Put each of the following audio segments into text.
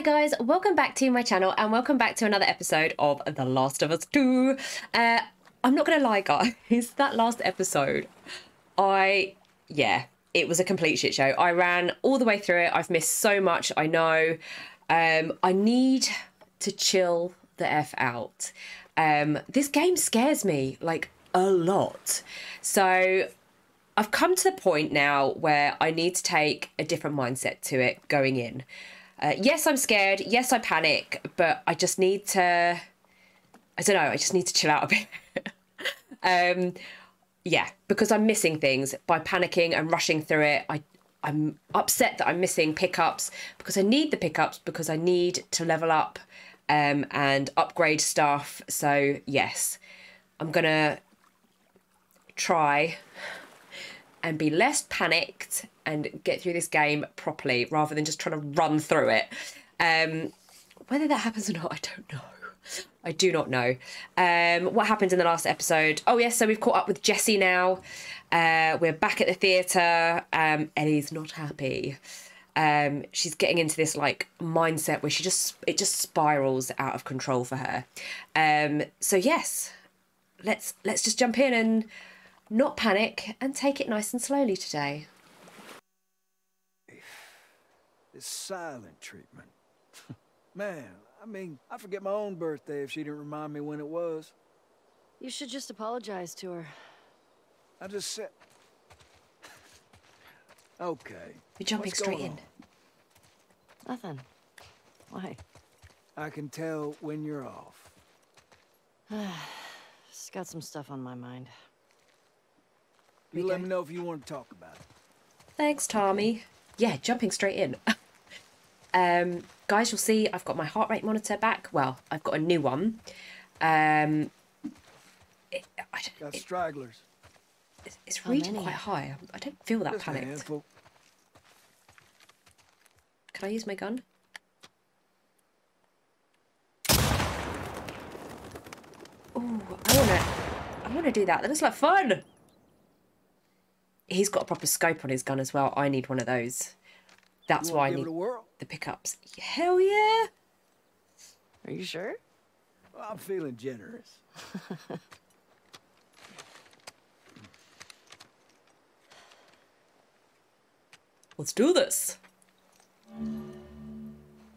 Hi guys, welcome back to my channel and welcome back to another episode of The Last of Us 2. Uh, I'm not gonna lie guys, that last episode, I, yeah, it was a complete shit show. I ran all the way through it, I've missed so much, I know. Um, I need to chill the F out. Um, this game scares me, like, a lot. So I've come to the point now where I need to take a different mindset to it going in. Uh, yes, I'm scared. Yes, I panic, but I just need to. I don't know. I just need to chill out a bit. um, yeah, because I'm missing things by panicking and rushing through it. I I'm upset that I'm missing pickups because I need the pickups because I need to level up um, and upgrade stuff. So yes, I'm gonna try and be less panicked and get through this game properly rather than just trying to run through it. Um, whether that happens or not, I don't know. I do not know. Um, what happened in the last episode? Oh, yes, so we've caught up with Jesse now. Uh, we're back at the theatre. Um, Ellie's not happy. Um, she's getting into this like mindset where she just it just spirals out of control for her. Um, so yes, let's let's just jump in and not panic and take it nice and slowly today. This silent treatment. Man, I mean, I forget my own birthday if she didn't remind me when it was. You should just apologize to her. I just said... okay. You're jumping What's straight going in. Nothing. Why? I can tell when you're off. Just got some stuff on my mind. You Okay. let me know if you want to talk about it. Thanks, Tommy. Yeah, jumping straight in. um, guys, you'll see I've got my heart rate monitor back. Well, I've got a new one. Um, it, I don't, Got it- stragglers. it's, it's reading many? quite high. I don't feel that Just panicked. Can I use my gun? Oh, I wanna, I wanna do that. That looks like fun. He's got a proper scope on his gun as well. I need one of those. That's why I need it a the pickups. Hell yeah! Are you sure? Well, I'm feeling generous. Let's do this.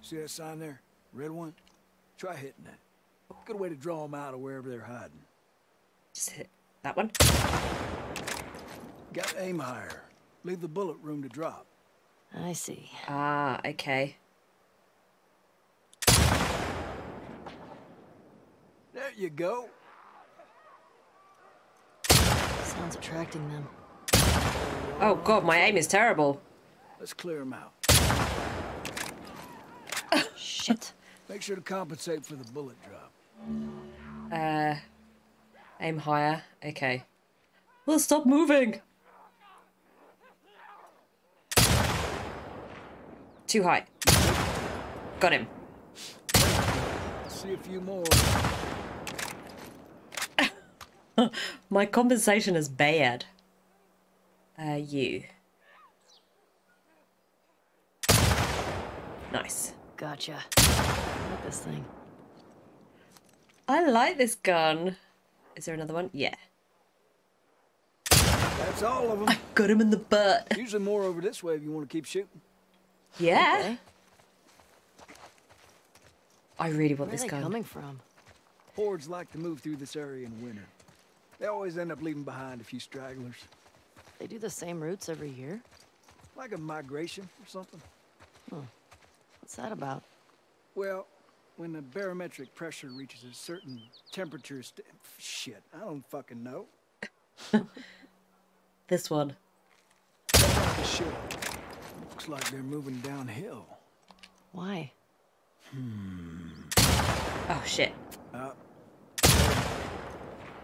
See that sign there? Red one? Try hitting that. Good way to draw them out of wherever they're hiding. Just hit that one. Got aim higher. Leave the bullet room to drop. I see. Ah, okay. There you go. Sounds attracting them. Oh god, my aim is terrible. Let's clear them out. Shit. Make sure to compensate for the bullet drop. Uh, aim higher. Okay. Well, stop moving. Too high. Got him. See a few more. My compensation is bad. Uh, you. Nice. Gotcha. I like this thing. I like this gun. Is there another one? Yeah. That's all of them. I Got him in the butt. Usually more over this way if you want to keep shooting. Yeah. Okay. I really want Where are this they gun. coming from? Hordes like to move through this area in winter. They always end up leaving behind a few stragglers. They do the same routes every year? Like a migration or something. Hmm. What's that about? Well, when the barometric pressure reaches a certain temperature st- shit, I don't fucking know. This one. The shit. Looks like they're moving downhill. Why? Hmm. Oh shit. Uh,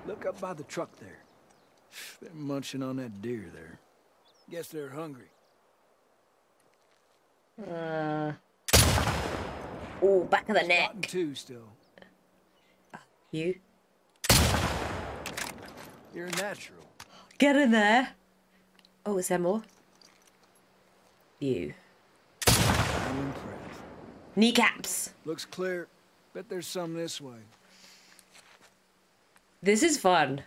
look up by the truck there. They're munching on that deer there. Guess they're hungry. Uh. Oh, back of the neck. two still. You. You're natural. Get in there. Oh, is there more? You. I'm impressed. Kneecaps. Looks clear. Bet there's some this way. This is fun.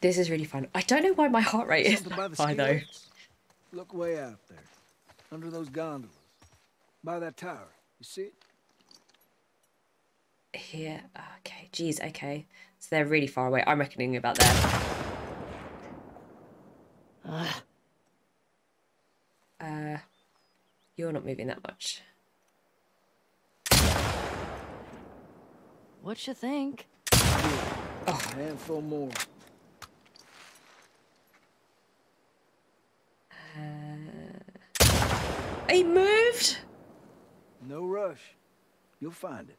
This is really fun. I don't know why my heart rate is Something by that high though. Look way out there. Under those gondolas. By that tower. You see it? Here. Ah, okay. Geez. Okay. So they're really far away. I'm reckoning about there. Ugh. Ah. Uh, you're not moving that much. What you think? A handful more. Uh, He moved. No rush. You'll find it.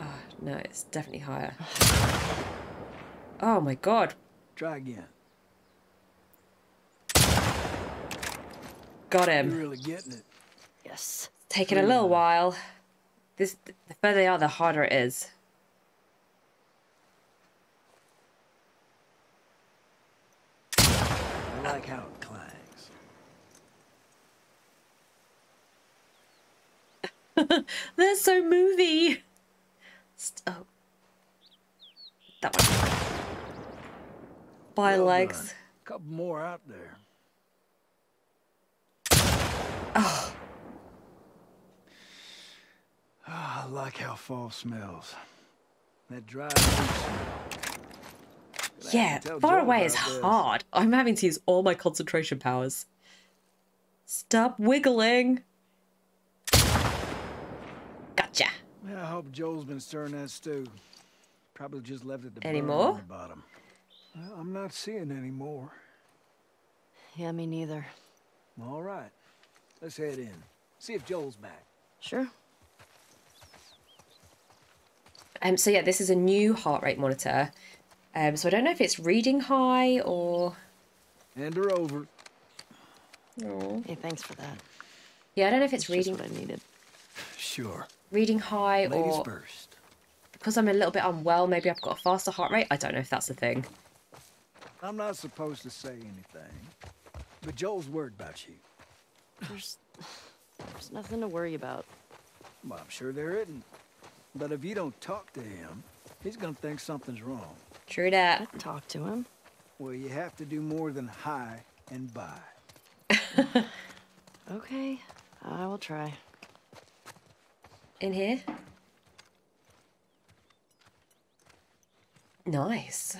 Oh, no, it's definitely higher. Oh my god. Try again. Got You're him. really getting it. Yes. Taking a little while. This the further they are, the harder it is. I like how it clangs. They're so movie. St- oh. That one. By Well legs. done. Couple more out there. Ah, I like how fall smells. That dry leaf smell. Gonna have to Yeah, far Joel away is this. hard. I'm having to use all my concentration powers. Stop wiggling. Gotcha. Yeah, I hope Joel's been stirring that stew. Probably just left it to Any burn more? on the bottom. Well, I'm not seeing any more. Yeah, me neither. All right, let's head in. See if Joel's back. Sure. Um, so yeah, this is a new heart rate monitor. Um, so I don't know if it's reading high or. Hand her over. Hey, thanks for that. Yeah, I don't know if it's It's reading what I needed. Sure. reading high Ladies or first. because I'm a little bit unwell. Maybe I've got a faster heart rate. I don't know if that's the thing. I'm not supposed to say anything, but Joel's worried about you. There's, there's nothing to worry about. Well, I'm sure there isn't. But if you don't talk to him, he's gonna think something's wrong. True that. I'd talk to him. Well, you have to do more than hi and bye. Okay, I will try. In here. Nice.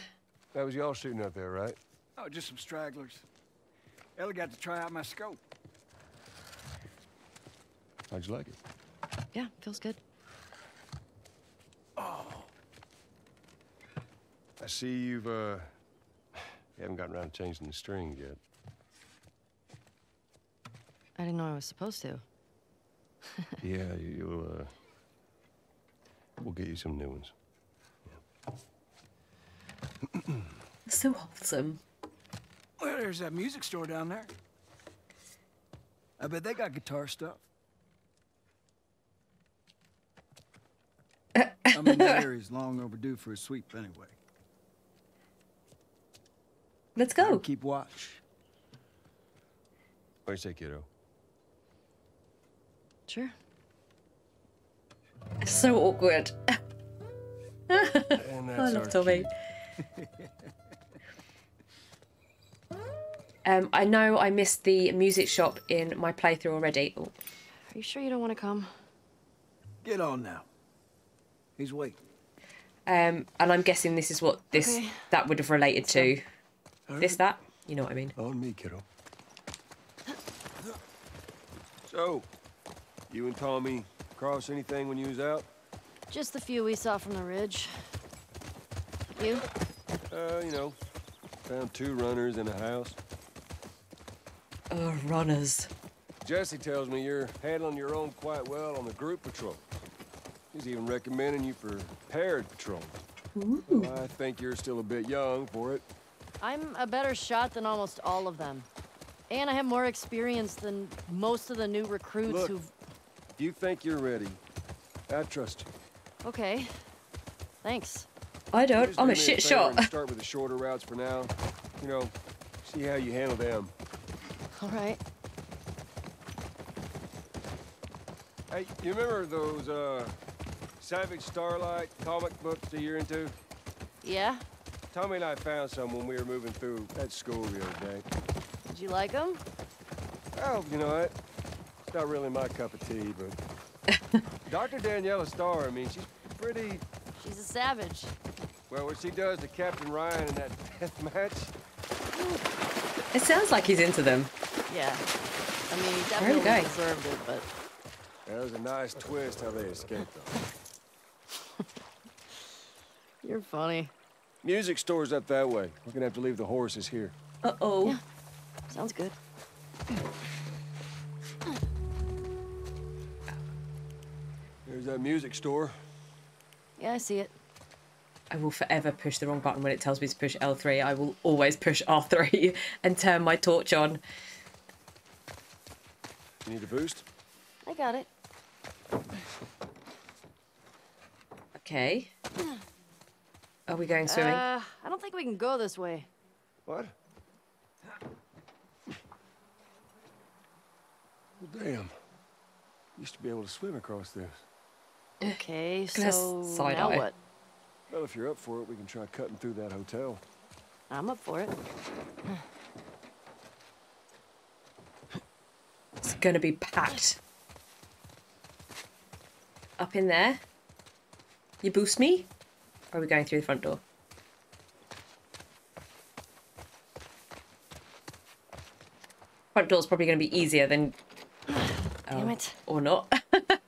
That was y'all shooting up there, right? Oh, just some stragglers. Ellie got to try out my scope. How'd you like it? Yeah, feels good. Oh. I see you've, uh... You haven't gotten around to changing the string yet. I didn't know I was supposed to. yeah, you, you'll, uh... We'll get you some new ones. So wholesome. Well, there's that music store down there. I bet they got guitar stuff. I mean, that area's long overdue for a sweep anyway. Let's I'll go. keep watch. What do you say, kiddo? Sure. So awkward. I love our Tommy. Um, I know I missed the music shop in my playthrough already. Oh, Are you sure you don't want to come? Get on now. He's waiting. Um, and I'm guessing this is what this Okay. that would have related to. All This that you know what I mean. On me, kiddo. So, you and Tommy cross anything when you was out? Just the few we saw from the ridge. You? Uh, you know, found two runners in a house. Oh, runners. Jesse tells me you're handling your own quite well on the group patrol. He's even recommending you for paired patrol. Well, I think you're still a bit young for it. I'm a better shot than almost all of them. And I have more experience than most of the new recruits Look. who've... If you think you're ready, I trust you. Okay. Thanks. I don't. I'm a shit favor and shot. Start with the shorter routes for now. You know, see how you handle them. All right. Hey, you remember those, uh, Savage Starlight comic books that you're into? Yeah? Tommy and I found some when we were moving through that school the other day. Did you like them? Oh, you know what? It's not really my cup of tea, but... Dr. Daniela Starr, I mean, she's pretty... She's a savage. Well, what she does to Captain Ryan in that death match... It sounds like he's into them. Yeah. I mean, he Where are we definitely going? deserved it, but That was a nice twist how they escaped, though. You're funny. Music store's up that way. We're gonna have to leave the horses here. Uh oh. Yeah. Sounds good. There's that music store. Yeah, I see it. I will forever push the wrong button when it tells me to push L3. I will always push R3 and turn my torch on. You need a boost? I got it. Okay. Are we going swimming? Uh, I don't think we can go this way. What? Well, damn. Used to be able to swim across this. Okay, so side now eye. what? Well, if you're up for it, we can try cutting through that hotel. I'm up for it. It's going to be packed. Up in there. You boost me? Or are we going through the front door? Front door's probably going to be easier than... Damn Oh, it. Or not.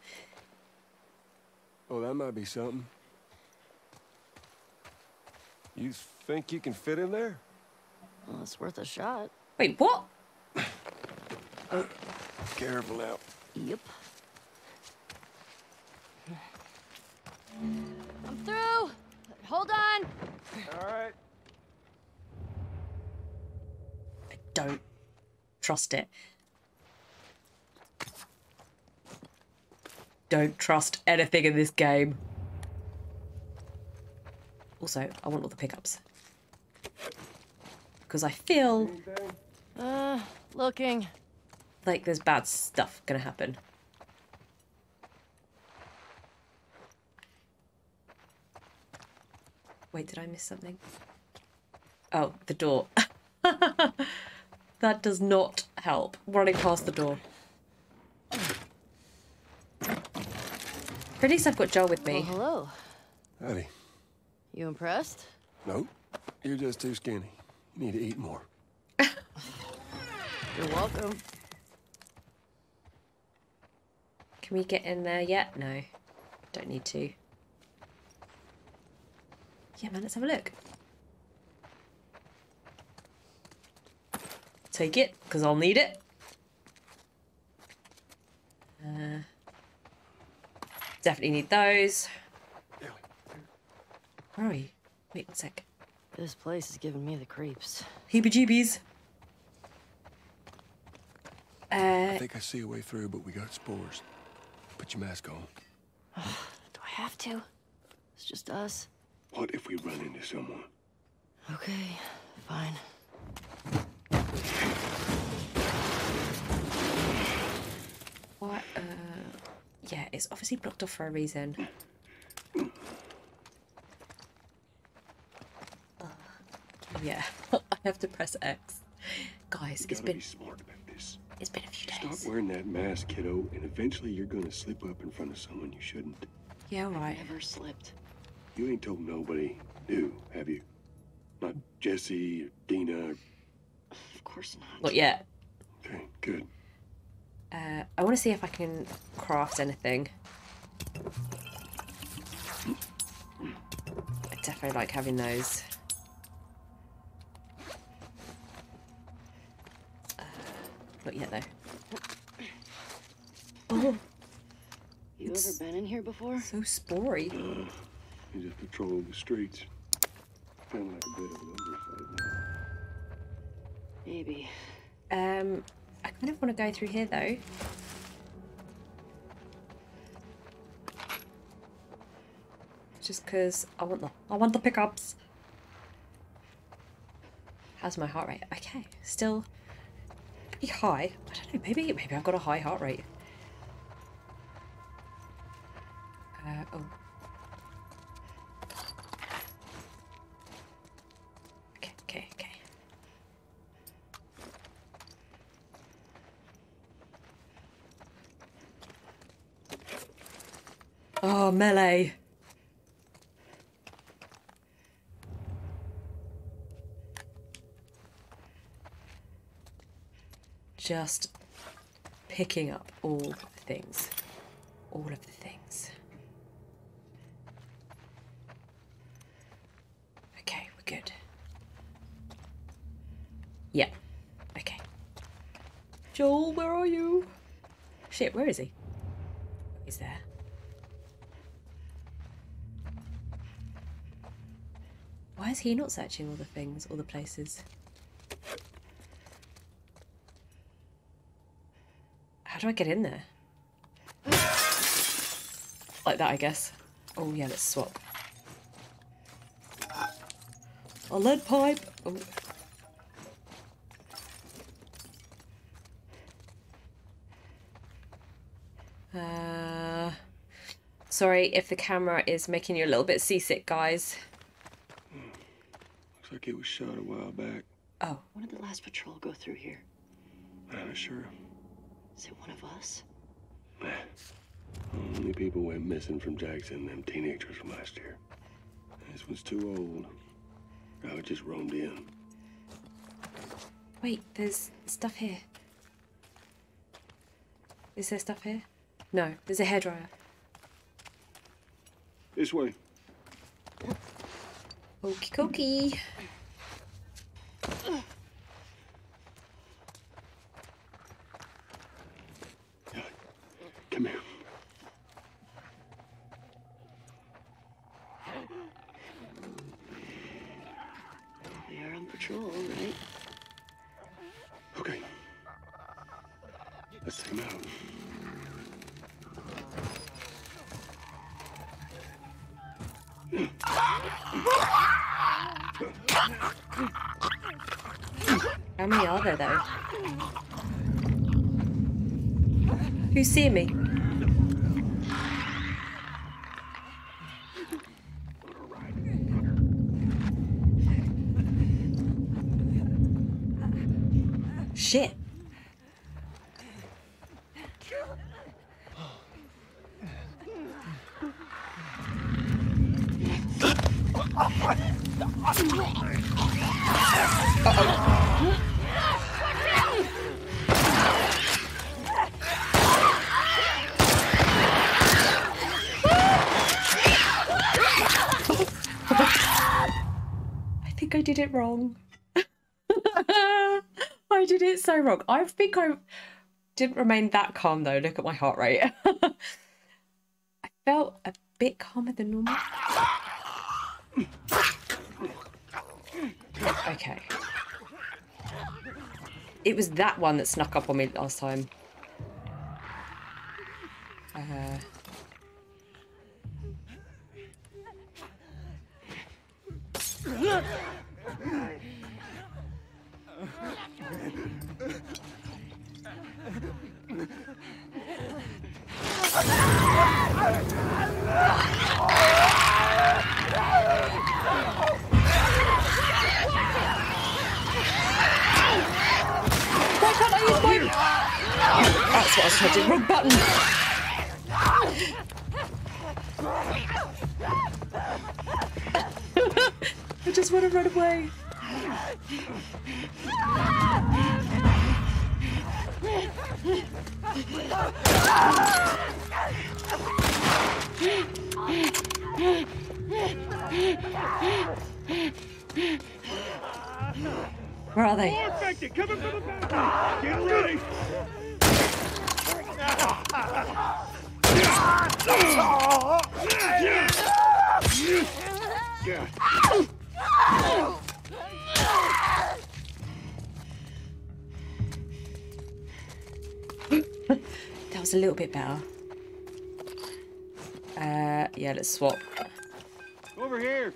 Oh, that might be something. You think you can fit in there? Well, it's worth a shot. Wait, what? Careful now. Yep. Hold on. All right. I don't trust it. Don't trust anything in this game. Also, I want all the pickups. Because I feel Uh, looking. like there's bad stuff gonna happen. Wait, did I miss something? Oh, the door. that does not help. Running past the door. At least I've got Joel with Well, me. hello. Howdy. You impressed? Nope. You're just too skinny. You need to eat more. You're welcome. Can we get in there yet? No. Don't need to. Yeah, man, let's have a look. Take it, because I'll need it. Uh, definitely need those. Where are we? Wait one sec. This place is giving me the creeps. Heebie jeebies. Uh, I think I see a way through, but we got spores. Put your mask on. Do I have to? It's just us. What if we run into someone? Okay, fine. what? Uh, yeah, it's obviously blocked off for a reason. Ugh. Yeah, I have to press X. Guys, it's been be smart about this. it's been a few Stop days. Stop wearing that mask, kiddo, and eventually you're gonna slip up in front of someone you shouldn't. Yeah, all right. Never slipped. You ain't told nobody new, have you? Not Jesse or Dina. Or... Of course not. Not yet. Okay, good. Uh, I want to see if I can craft anything. I definitely like having those. Uh, not yet though. Oh, You It's- ever been in here before? so spory. Uh, you just patrol the streets. Kind of like a bit of an oversight now. Maybe. Um, I kind of want to go through here though. Just because I want the I want the pickups. How's my heart rate? Okay, still pretty high. I don't know. Maybe maybe I've got a high heart rate. Melee. Just picking up all the things. All of the things. Okay, we're good. Yeah. Okay. Joel, where are you? Shit, where is he? He's there. Is he not searching all the things, all the places? How do I get in there? Like that, I guess. Oh, yeah, let's swap. A lead pipe. Oh. Uh, sorry if the camera is making you a little bit seasick, guys. It was shot a while back. Oh, When did the last patrol go through here? I'm Not sure. Is it one of us? Nah. Only people went missing from Jackson, them teenagers from last year. This one's too old. I just roamed in. wait, there's stuff here. Is there stuff here? No, there's a hairdryer. This way. Okie dokie. How many are there though? Who's seeing me? Wrong. I think I didn't remain that calm though. Look at my heart rate. I felt a bit calmer than normal. Okay. It was that one that snuck up on me last time.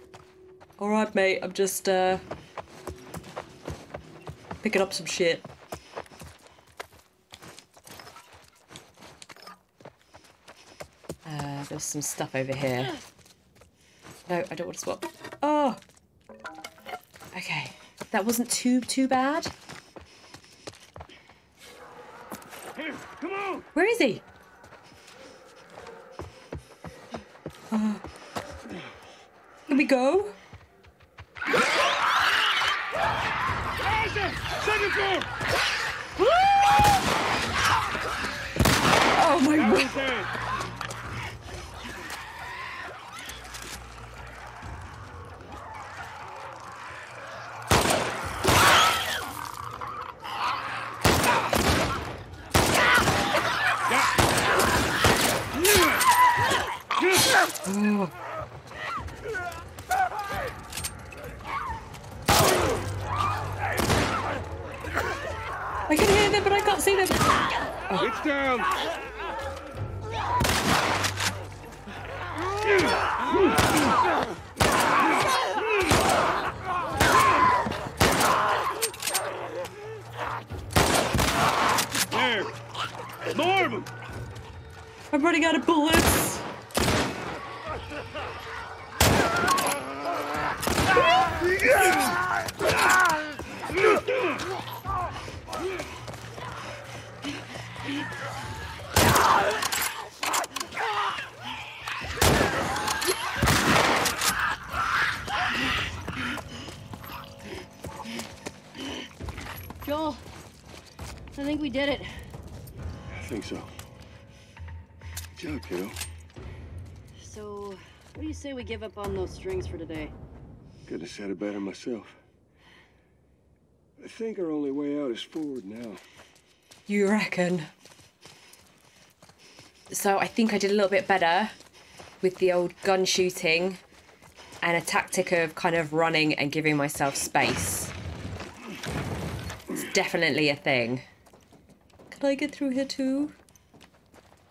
Over here. All right, mate. I'm just uh picking up some shit. Uh, there's some stuff over here. No, I don't want to swap. Oh! Okay. That wasn't too, too bad. Here, come on! Where is he? Uh, can we go? Second floor! Oh my god. We did it. I think so. Good job, kiddo. So, what do you say we give up on those strings for today? Couldn't have said it better myself. I think our only way out is forward now. You reckon? So I think I did a little bit better with the old gun shooting and a tactic of kind of running and giving myself space. It's definitely a thing. Can I get through here too?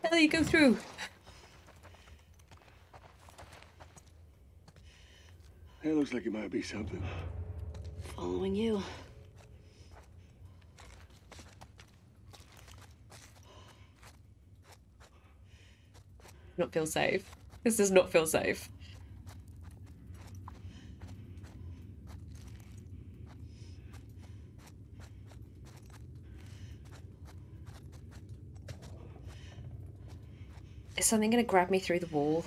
Hell, you go through. That looks like it might be something. Following you. Not feel safe. This does not feel safe. Is something going to grab me through the wall?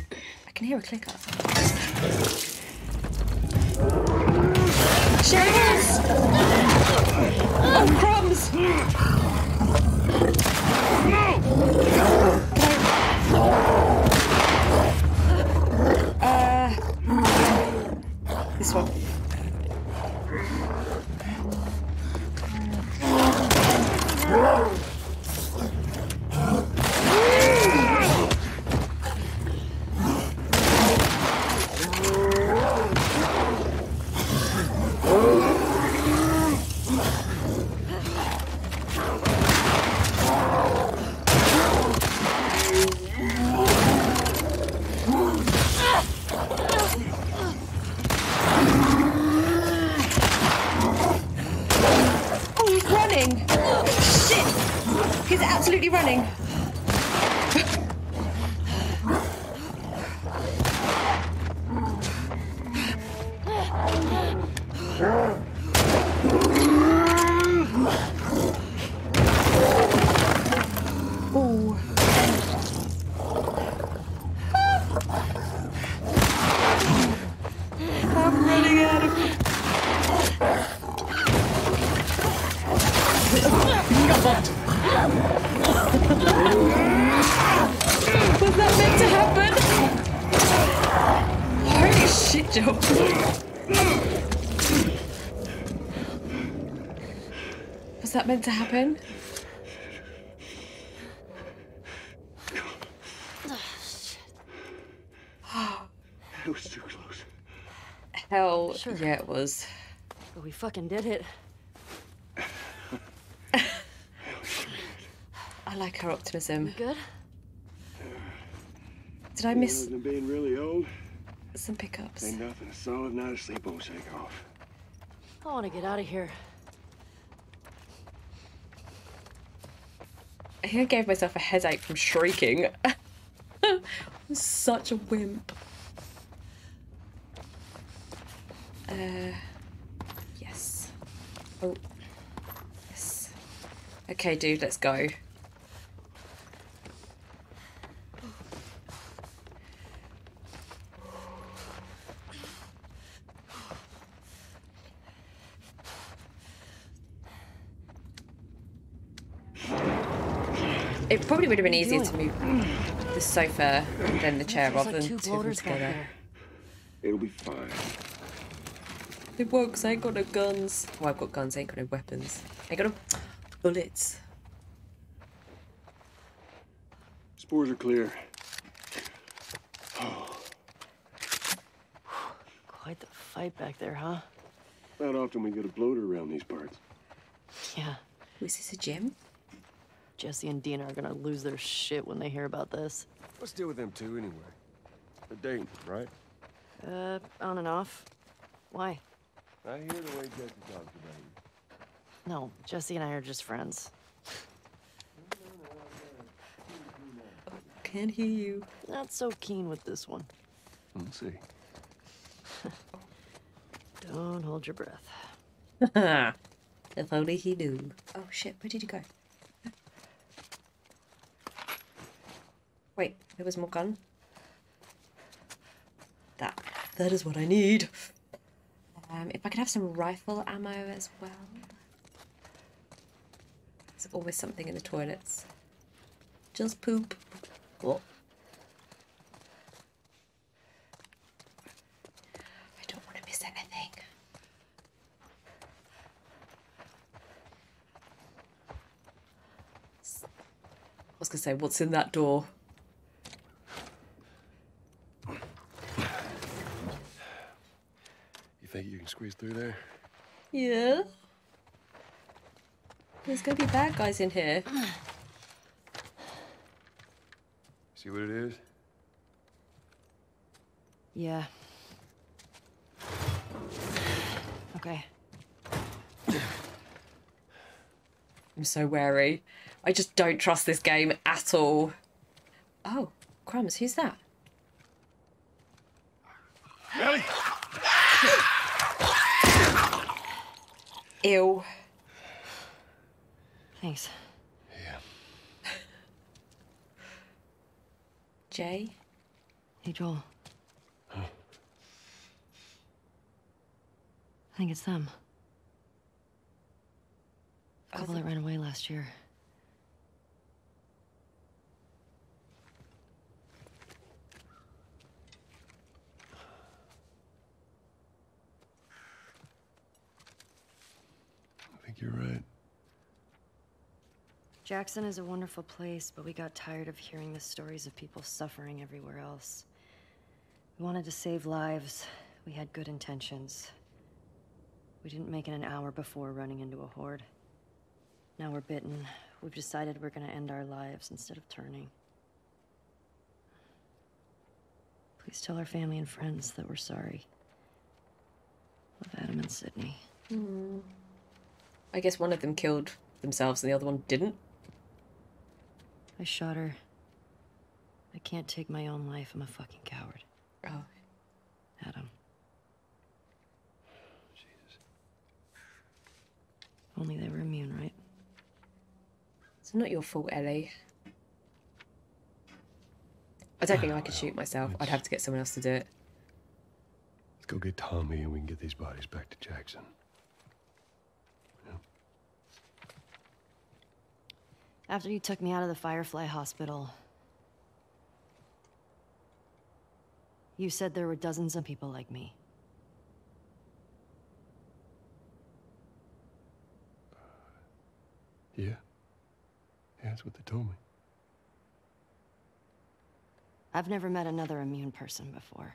I can hear a clicker. Shadows! Oh, crumbs! Uh, this one. That meant to happen? That was too close. Hell, Sure. yeah, it was. But we fucking did it. I like her optimism. Good? Did I miss Other than being really old, some pickups? ain't nothing a solid night of sleep won't shake off. I want to get out of here. I think I gave myself a headache from shrieking. I'm such a wimp. Uh, yes. Oh, yes. Okay, dude, let's go. It probably would have been What are you easier to move the sofa than the chair There's rather like than two two of them together. It'll be fine. It works. I ain't got no guns. Well, I've got guns. I ain't got no weapons. I ain't got no bullets. Spores are clear. Quite the fight back there, huh? Not often we get a bloater around these parts. Yeah. Was this a gym? Jesse and Dina are gonna lose their shit when they hear about this. What's deal with them two anyway? They're dating, right? Uh, on and off. Why? I hear the way Jesse talks about you. No, Jesse and I are just friends. Can't hear you. Not so keen with this one. We'll see. Don't hold your breath. if only he knew. Oh shit! Where did he go? Wait, there was more gun. That that is what I need. Um, if I could have some rifle ammo as well. There's always something in the toilets. Just poop. Oh. I don't want to miss anything. I was gonna say, what's in that door? You think you can squeeze through there? Yeah. There's gonna be bad guys in here. See what it is? Yeah. Okay. I'm so wary. I just don't trust this game at all. Oh, crumbs, who's that? Ellie! Ew. Thanks. Yeah. Jay? Hey, Joel. I think it's them. A couple that ran away last year. You're right. Jackson is a wonderful place, but we got tired of hearing the stories of people suffering everywhere else. We wanted to save lives. We had good intentions. We didn't make it an hour before running into a horde. Now we're bitten. We've decided we're gonna end our lives instead of turning. Please tell our family and friends that we're sorry. Love Adam and Sydney. Mm-hmm. I guess one of them killed themselves and the other one didn't. I shot her. I can't take my own life. I'm a fucking coward. Oh, Adam. Jesus. Only they were immune, right? it's not your fault, Ellie. I don't think I could shoot myself. I'd have to get someone else to do it. Let's go get Tommy and we can get these bodies back to Jackson. After you took me out of the Firefly Hospital, you said there were dozens of people like me. Uh, yeah. Yeah, that's what they told me. I've never met another immune person before.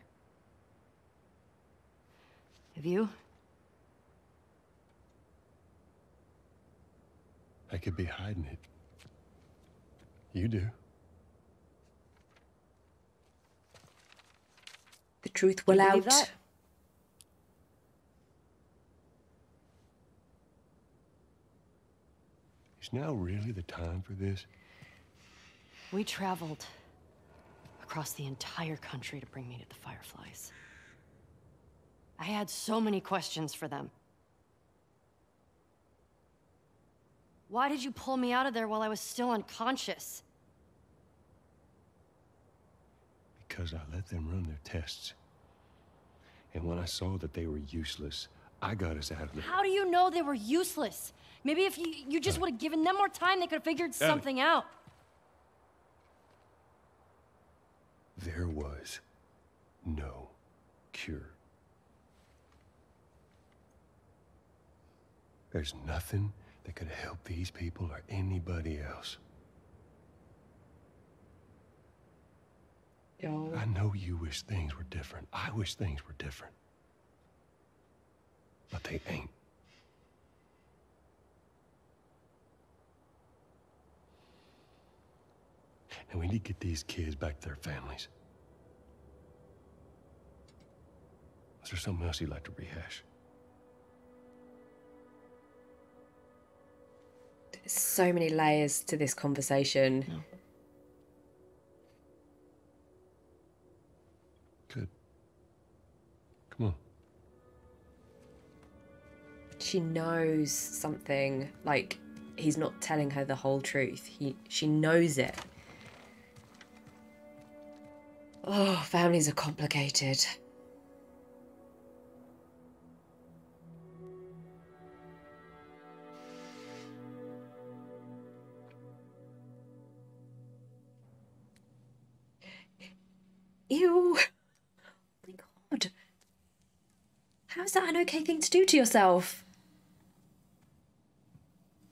Have you? I could be hiding it. You do. The truth will out. believe that? Is now really the time for this? We traveled across the entire country to bring me to the Fireflies. I had so many questions for them. Why did you pull me out of there while I was still unconscious? Because I let them run their tests. And when I saw that they were useless, I got us out of there. How do you know they were useless? Maybe if you, you just uh. would have given them more time, they could have figured Ellie. something out. There was no cure. There's nothing that could help these people or anybody else. Yo. I know you wish things were different. I wish things were different. But they ain't. And we need to get these kids back to their families. Is there something else you'd like to rehash? So many layers to this conversation. Good. Come on. She knows something. Like he's not telling her the whole truth. He she knows it. Oh, families are complicated. Ew. Oh my god. How is that an okay thing to do to yourself?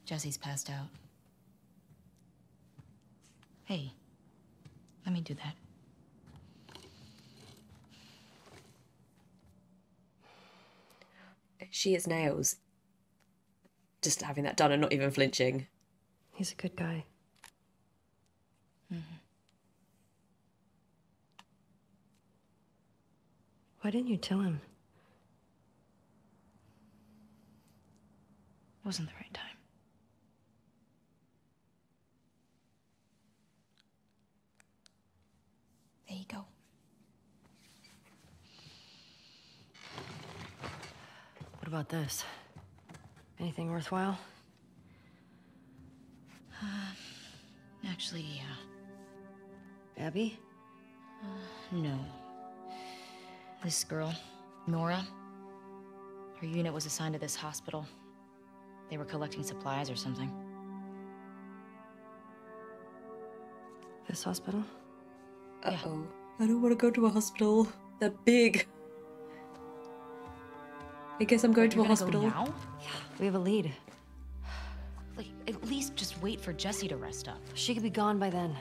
Jesse's passed out. Hey, let me do that. She is nails. Just having that done and not even flinching. He's a good guy. Why didn't you tell him? Wasn't the right time. There you go. What about this? Anything worthwhile? Um, actually, yeah. Abby? Uh, no. This girl, Nora, her unit was assigned to this hospital. They were collecting supplies or something. This hospital? Uh oh. I don't want to go to a hospital. They're big. I guess I'm going to a hospital. Now? We have a lead. Like, at least just wait for Jesse to rest up. She could be gone by then.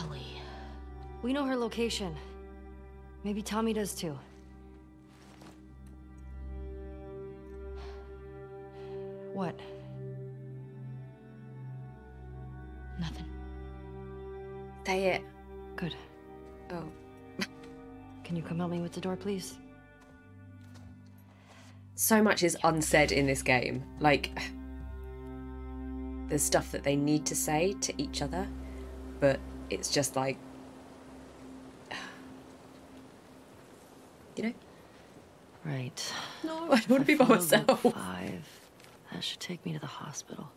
Ellie. We know her location. Maybe Tommy does too. What? Nothing. Say it. Good. Oh. Can you come help me with the door, please? So much is unsaid in this game. Like, there's stuff that they need to say to each other, but it's just like. You know? Right. No, I don't want to be by myself. Five. That should take me to the hospital.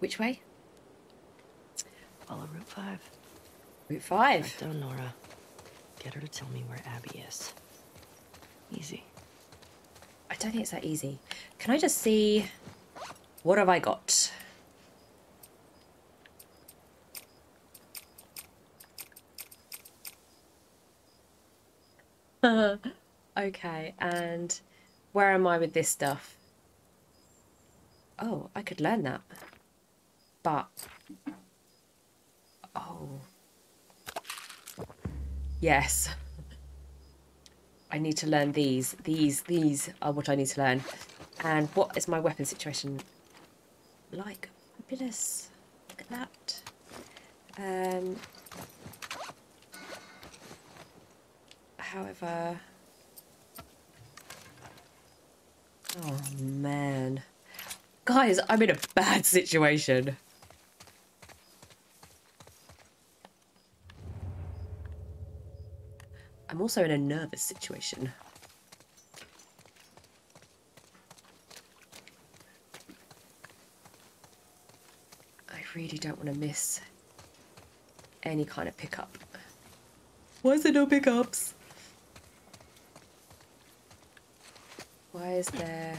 Which way? Follow Route Five. Route 5. Track down Nora. Get her to tell me where Abby is. Easy. I don't think it's that easy. Can I just see. What have I got? Okay, and where am I with this stuff? Oh, I could learn that. But. Oh. Yes. I need to learn these. These, these are what I need to learn. And what is my weapon situation like? Fabulous. Look at that. Um. however... Oh, man. Guys, I'm in a bad situation. I'm also in a nervous situation. I really don't want to miss any kind of pickup. Why is there no pickups? Why is there...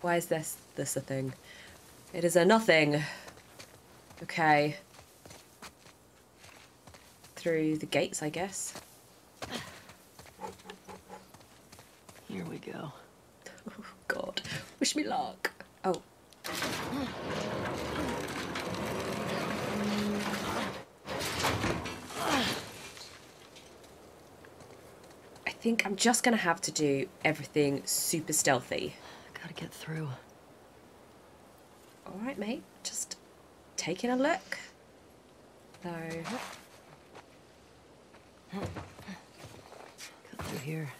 Why is this this a thing? It is a nothing. Okay. Through the gates, I guess. Here we go. Oh, God. Wish me luck. Oh. Think I'm just going to have to do everything super stealthy. Gotta get through. All right, mate. Just taking a look. So, Cut through here.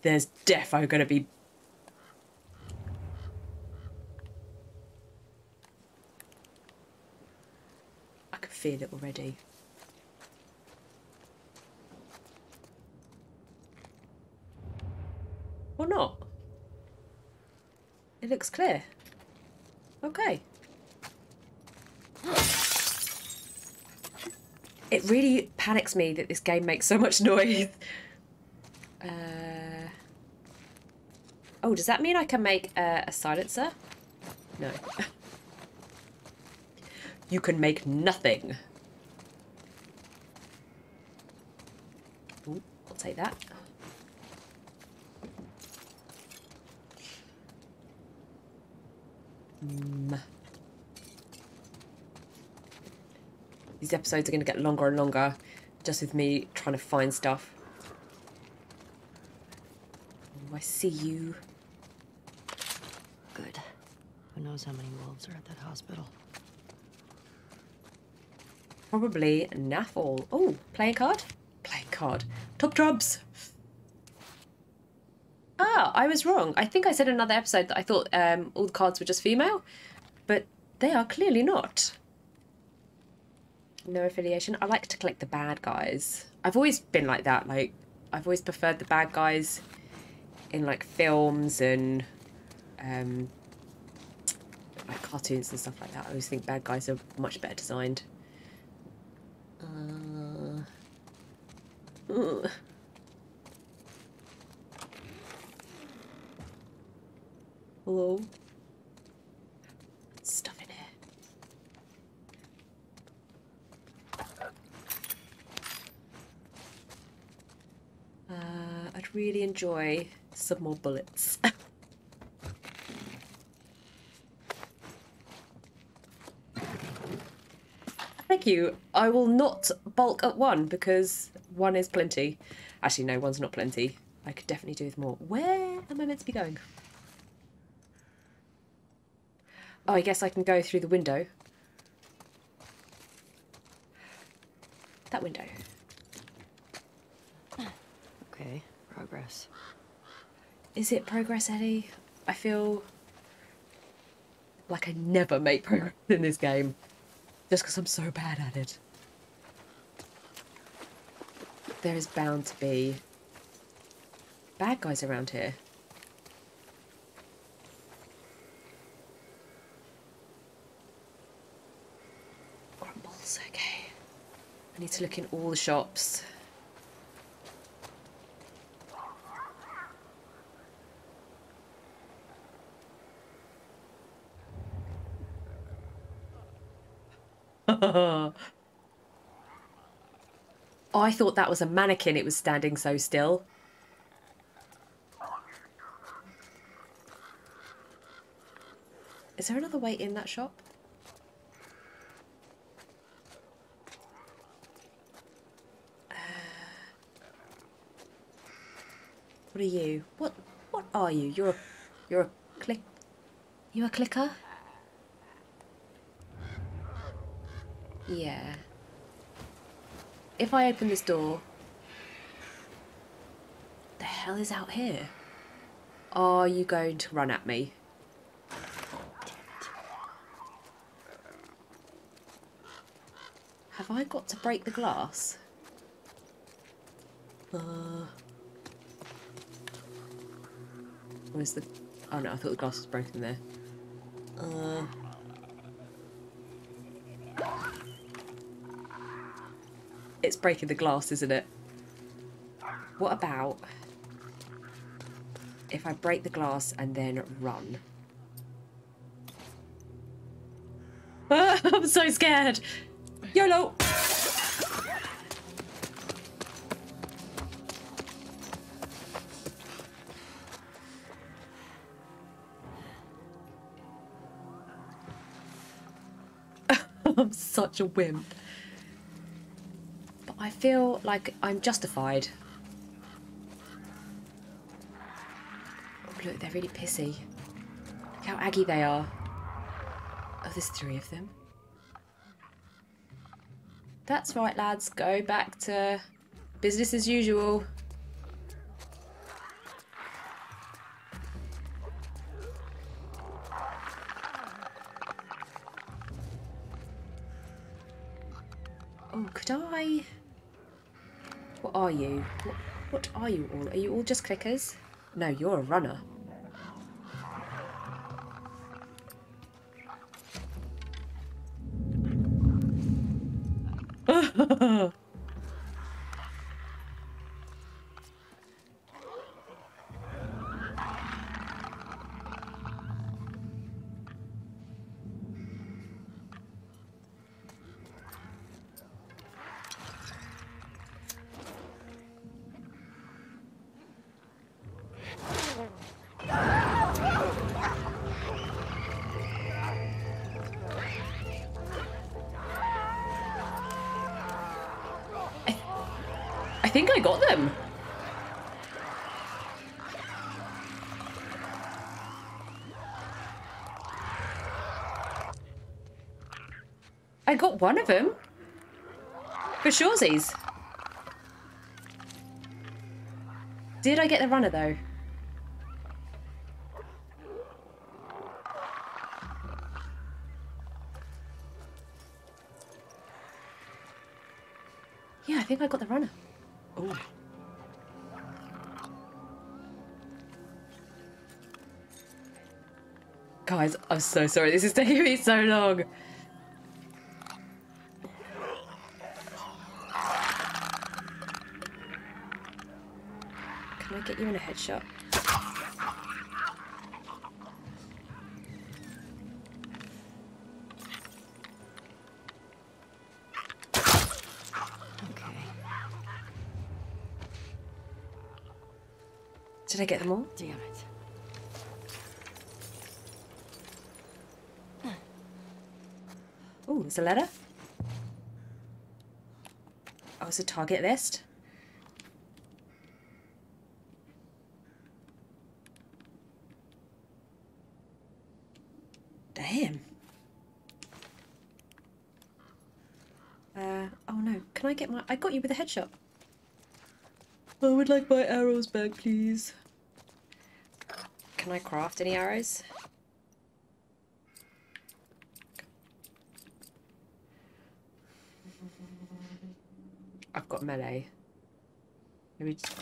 there's defo going to be. I can feel it already. Or not? It looks clear. Okay. It really panics me that this game makes so much noise. Uh... Oh, does that mean I can make a silencer? No. you can make nothing. Ooh, I'll take that. Mm. These episodes are going to get longer and longer just with me trying to find stuff. Oh, I see you. Good. Who knows how many wolves are at that hospital? Probably Naffle. Oh, playing card? Playing card. Top Trumps. I was wrong. I think I said in another episode that I thought um, all the cards were just female, but they are clearly not. No affiliation. I like to collect the bad guys. I've always been like that. Like, I've always preferred the bad guys in like films and um, like cartoons and stuff like that. I always think bad guys are much better designed. Uh, Hello? Stuff in here. Uh, I'd really enjoy some more bullets. Thank you. I will not bulk at one because one is plenty. Actually, no, one's not plenty. I could definitely do with more. Where am I meant to be going? Oh, I guess I can go through the window. That window. Okay, progress. Is it progress, Eddie? I feel like I never make progress in this game. Just because I'm so bad at it. There is bound to be bad guys around here. Grumbles, okay. I need to look in all the shops. I thought that was a mannequin. It was standing so still. Is there another way in that shop? What are you? What? What are you? You're a, you're a click. You a clicker? Yeah. If I open this door, the hell is out here? Are you going to run at me? Have I got to break the glass? Uh... Where's the... Oh no, I thought the glass was broken there. Uh... It's breaking the glass, isn't it? What about if I break the glass and then run? I'm so scared. YOLO. I'm such a wimp. But I feel like I'm justified. Oh, look, they're really pissy. Look how aggy they are. Oh, there's three of them. That's right, lads. Go back to business as usual. Are you all? Are you all just clickers? No, you're a runner. Got them. I got one of them. For shoresies. Did I get the runner though? Yeah, I think I got the runner. I'm so sorry. This is taking me so long. Can I get you in a headshot? Okay. Did I get them all? Damn it. A letter. Oh, it's a target list. Damn. Uh, oh no, can I get my... I got you with a headshot. I would like my arrows back, please. Can I craft any arrows? I've got melee. Just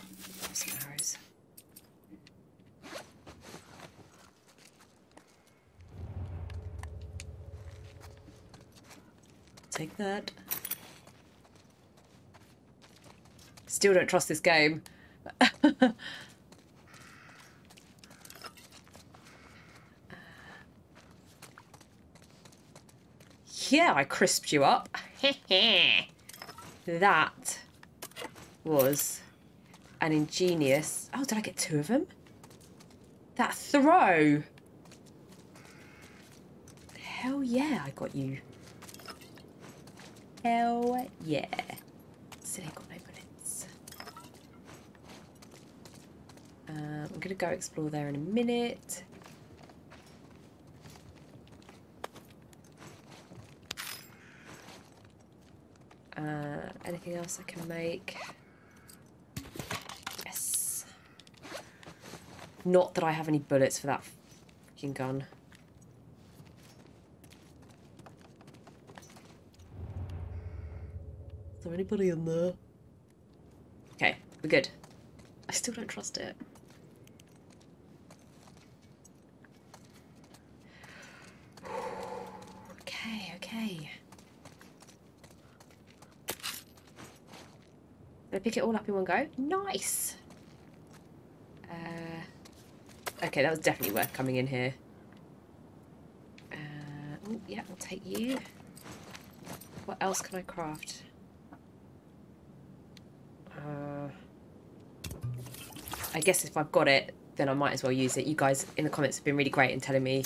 some arrows. Take that. Still don't trust this game. yeah, I crisped you up. that was an ingenious... Oh, did I get two of them? That throw! Hell yeah, I got you. Hell yeah. Still ain't got no bullets. Um, I'm gonna go explore there in a minute. Uh, anything else I can make? Yes. Not that I have any bullets for that fucking gun. Is there anybody in there? Okay, we're good. I still don't trust it. Okay, okay. Did I pick it all up in one go? Nice! Uh, okay, that was definitely worth coming in here. Uh, oh, yeah, I'll take you. What else can I craft? Uh, I guess if I've got it, then I might as well use it. You guys in the comments have been really great in telling me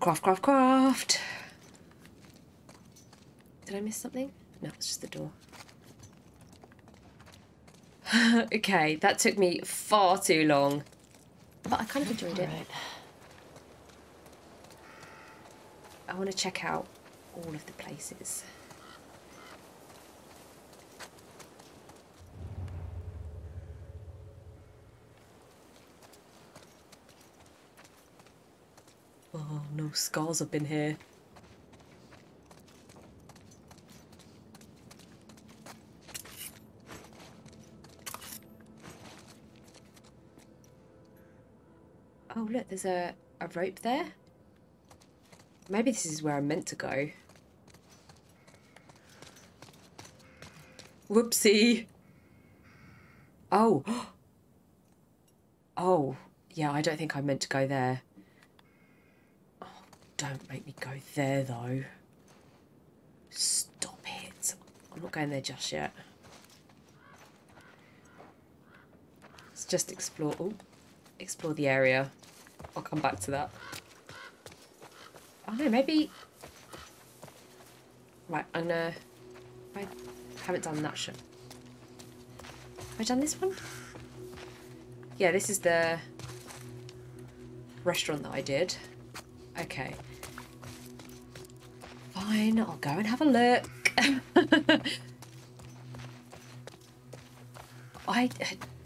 craft, craft, craft. Did I miss something? No, it's just the door. okay, that took me far too long. But I kind of enjoyed it. Right. I want to check out all of the places. Oh, no scars have been here. Oh, look, there's a, a rope there. Maybe this is where I'm meant to go. Whoopsie. Oh. Oh, yeah, I don't think I meant to go there. Oh, don't make me go there, though. Stop it. I'm not going there just yet. Let's just explore. Explore the area. I'll come back to that. Oh no, maybe. Right, I'm gonna. I haven't done that shot. Have I done this one? Yeah, this is the restaurant that I did. Okay. Fine, I'll go and have a look. I,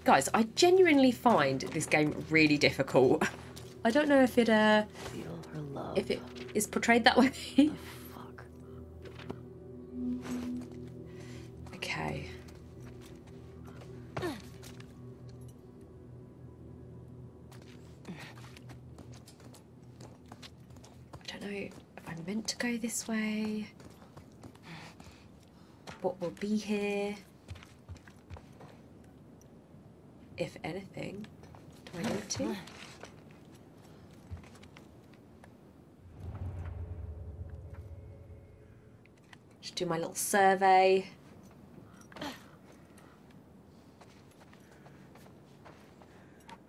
guys, I genuinely find this game really difficult. I don't know if it, uh, Feel her love. if it is portrayed that way. Fuck. okay. I don't know if I'm meant to go this way. What will be here? If anything. Do I need to? Do my little survey.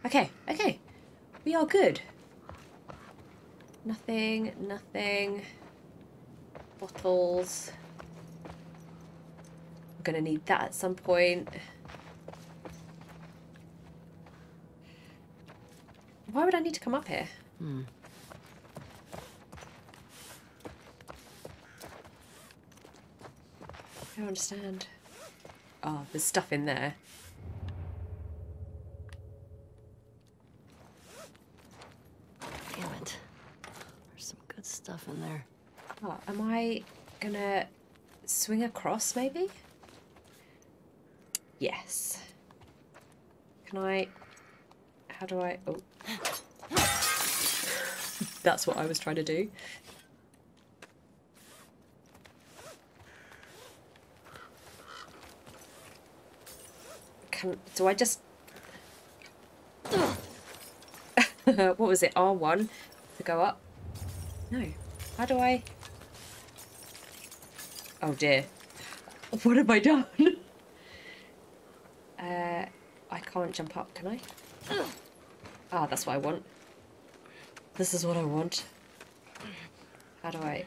Okay, okay. We are good. Nothing, nothing. Bottles. I'm gonna need that at some point. Why would I need to come up here? Hmm. Don't understand. Oh, there's stuff in there. Damn it. There's some good stuff in there. Oh, am I gonna swing across maybe? Yes. Can I... How do I... Oh. That's what I was trying to do. Can... Do I just... what was it? R1 to go up? No. How do I... Oh dear. What have I done? uh, I can't jump up, can I? Ah, that's what I want. This is what I want. How do I...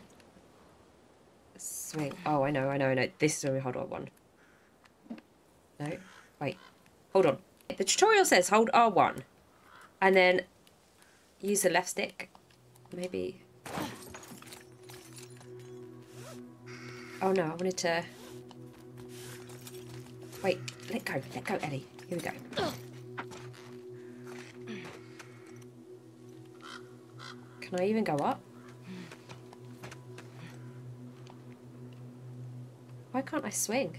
Swing. Oh, I know, I know, I know. This is only hold R1. No. Wait. Hold on. The tutorial says hold R1. And then use the left stick. Maybe... Oh no, I wanted to... Wait, let go, let go, Ellie. Here we go. Can I even go up? Why can't I swing?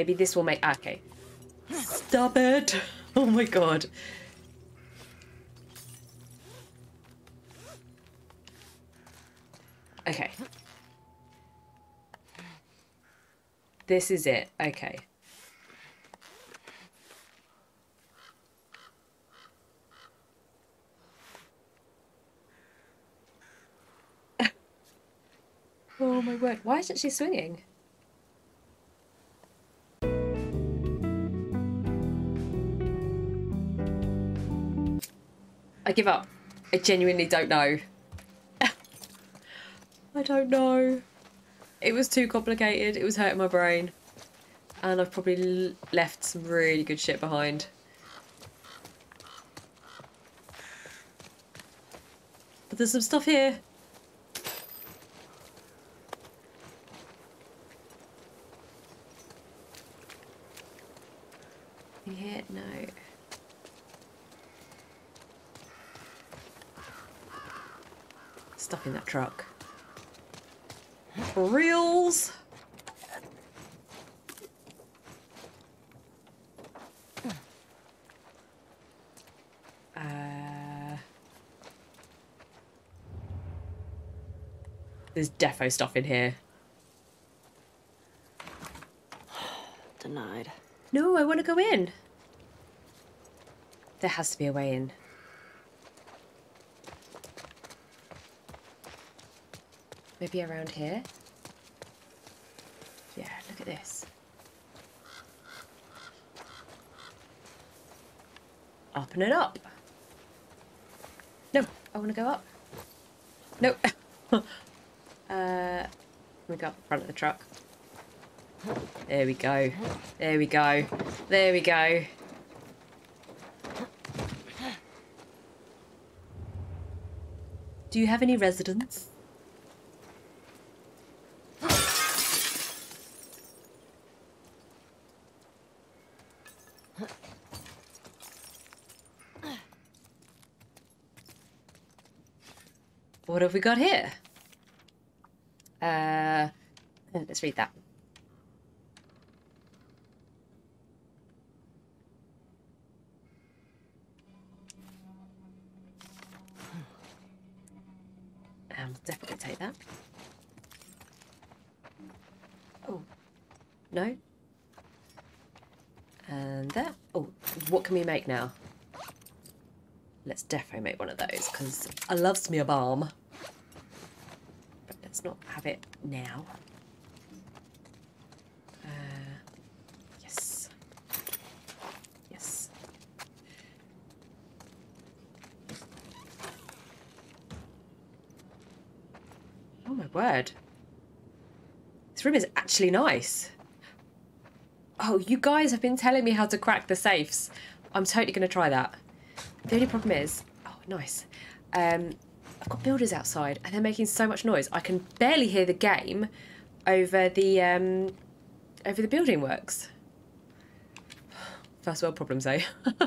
Maybe this will make. Okay. Stop it! Oh my god. Okay. This is it. Okay. oh my word. Why isn't she swinging? I give up. I genuinely don't know. I don't know. It was too complicated. It was hurting my brain. And I've probably left some really good shit behind. But there's some stuff here. Here? No. Stuff in that truck. For reals? Uh, there's defo stuff in here. Denied. No, I want to go in. There has to be a way in. Maybe around here? Yeah, look at this. Up and up. No, I want to go up. No. go up the front of the truck. There we go. There we go. There we go. Do you have any residents? What have we got here? Uh, let's read that. I'll definitely take that. Oh, no. And that. Oh, what can we make now? Let's defo make one of those because I loves me a bomb. Let's not have it now. Uh, yes. Yes. Oh my word. This room is actually nice. Oh, you guys have been telling me how to crack the safes. I'm totally going to try that. The only problem is, oh, nice. Um, I've got builders outside and they're making so much noise. I can barely hear the game over the um, over the building works. First world problems, eh?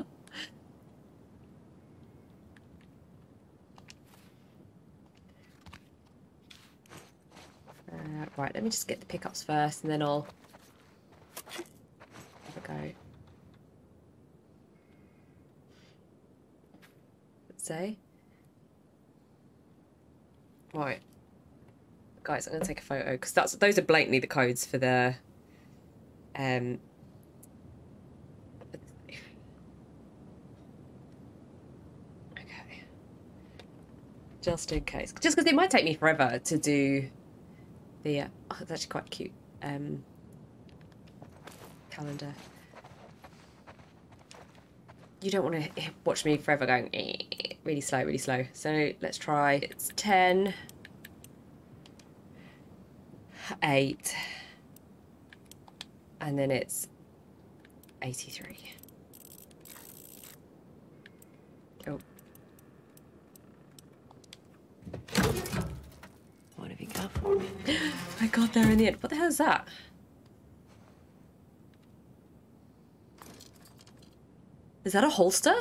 Uh, right, let me just get the pickups first and then I'll have a go. Let's say. Right. Guys, I'm going to take a photo because that's those are blatantly the codes for the um Okay. Just in case. Just because it might take me forever to do the uh, oh, it's actually quite cute um, calendar. You don't want to watch me forever going really slow, really slow. So let's try. It's 10, 8, and then it's 83. Oh, What have you got for me? I got there in the end. What the hell is that? Is that a holster?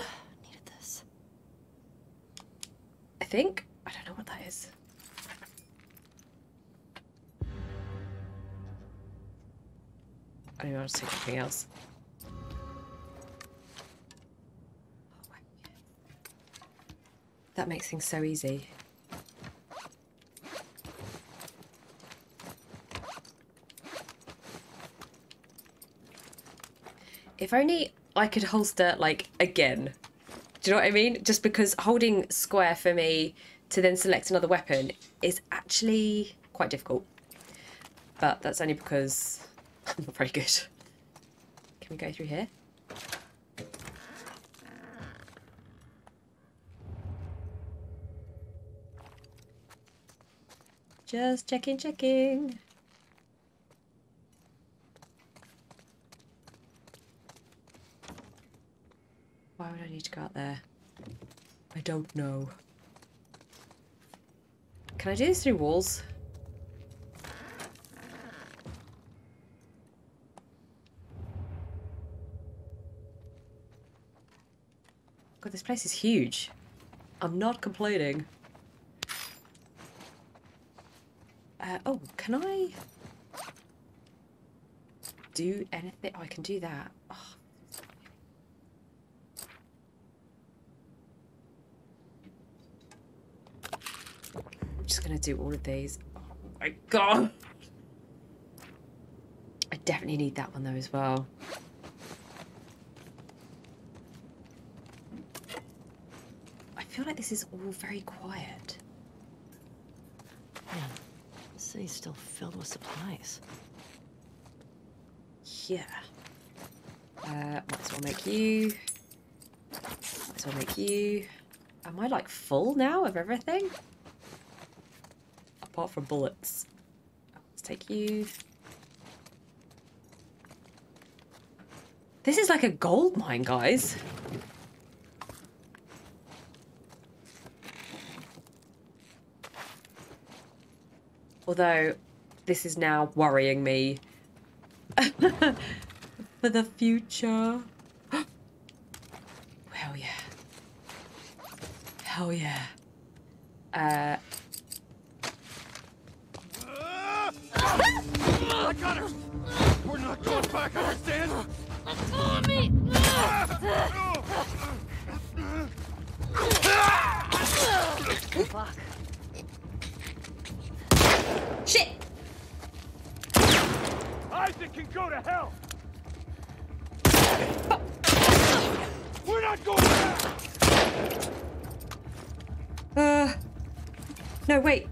Needed this. Think. I don't know what that is. I don't know, I'll take something else. That makes things so easy. If only I could holster, like, again. Do you know what I mean? Just because holding square for me to then select another weapon is actually quite difficult. But that's only because I'm not very good. Can we go through here? Just checking, checking. Why would I need to go out there? I don't know. Can I do this through walls? God, this place is huge. I'm not complaining. Uh, oh, can I do anything? Oh, I can do that. Oh. I'm just gonna do all of these. Oh my god! I definitely need that one though as well. I feel like this is all very quiet. Man, the city's still filled with supplies. Yeah. Uh, might as well make you. Might as well make you. Am I like full now of everything? Apart from bullets. Let's take you. This is like a gold mine, guys. Although, this is now worrying me for the future. Hell yeah. Hell yeah. Uh, got her! We're not going back, understand? Fuck. shit! Isaac can go to hell! We're not going back! Uh, no, wait.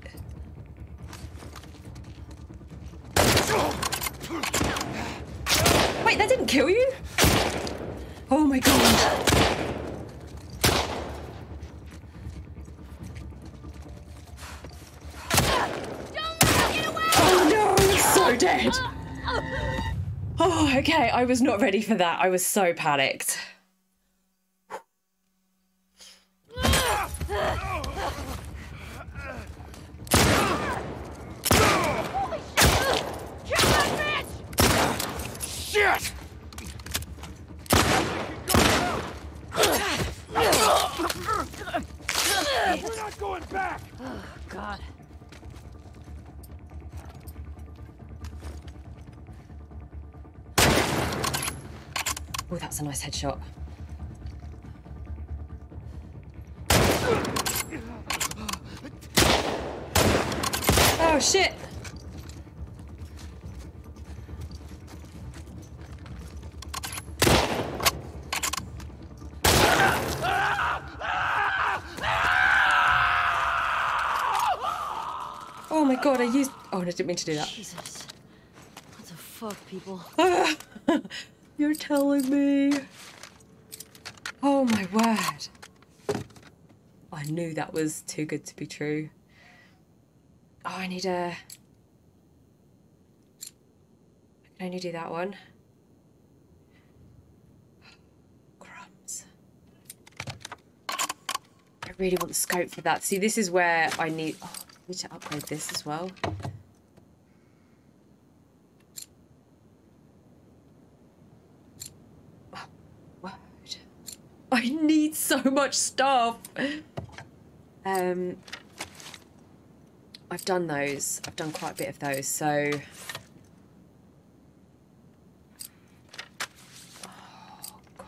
Wait, that didn't kill you? Oh my god. Oh no, I'm so dead. Oh, okay, I was not ready for that. I was so panicked. Shit! We're not going back! God. Oh, that's a nice headshot. Oh shit! Oh my god, I used. Oh, I didn't mean to do that. Jesus. What the fuck, people? You're telling me. Oh my word. I knew that was too good to be true. Oh, I need a. I can only do that one. Crumbs. I really want the scope for that. See, this is where I need. Oh, I need to upgrade this as well. Oh, word. I need so much stuff. Um, I've done those. I've done quite a bit of those, so... Oh, God.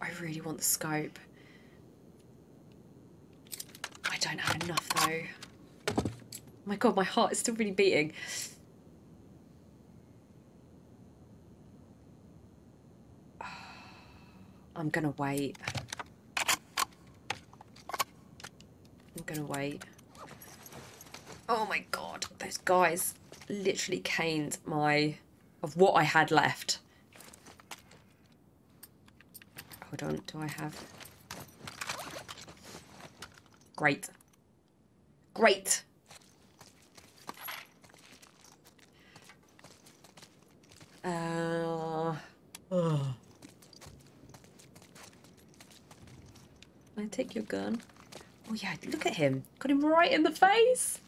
I really want the scope. I don't have enough, though. Oh my God, my heart is still really beating. I'm gonna wait. I'm gonna wait. Oh my god, those guys literally caned my of what I had left. Hold on, do I have Great. Great. Uh, ugh. I take your gun. Oh yeah, look at him. Got him right in the face.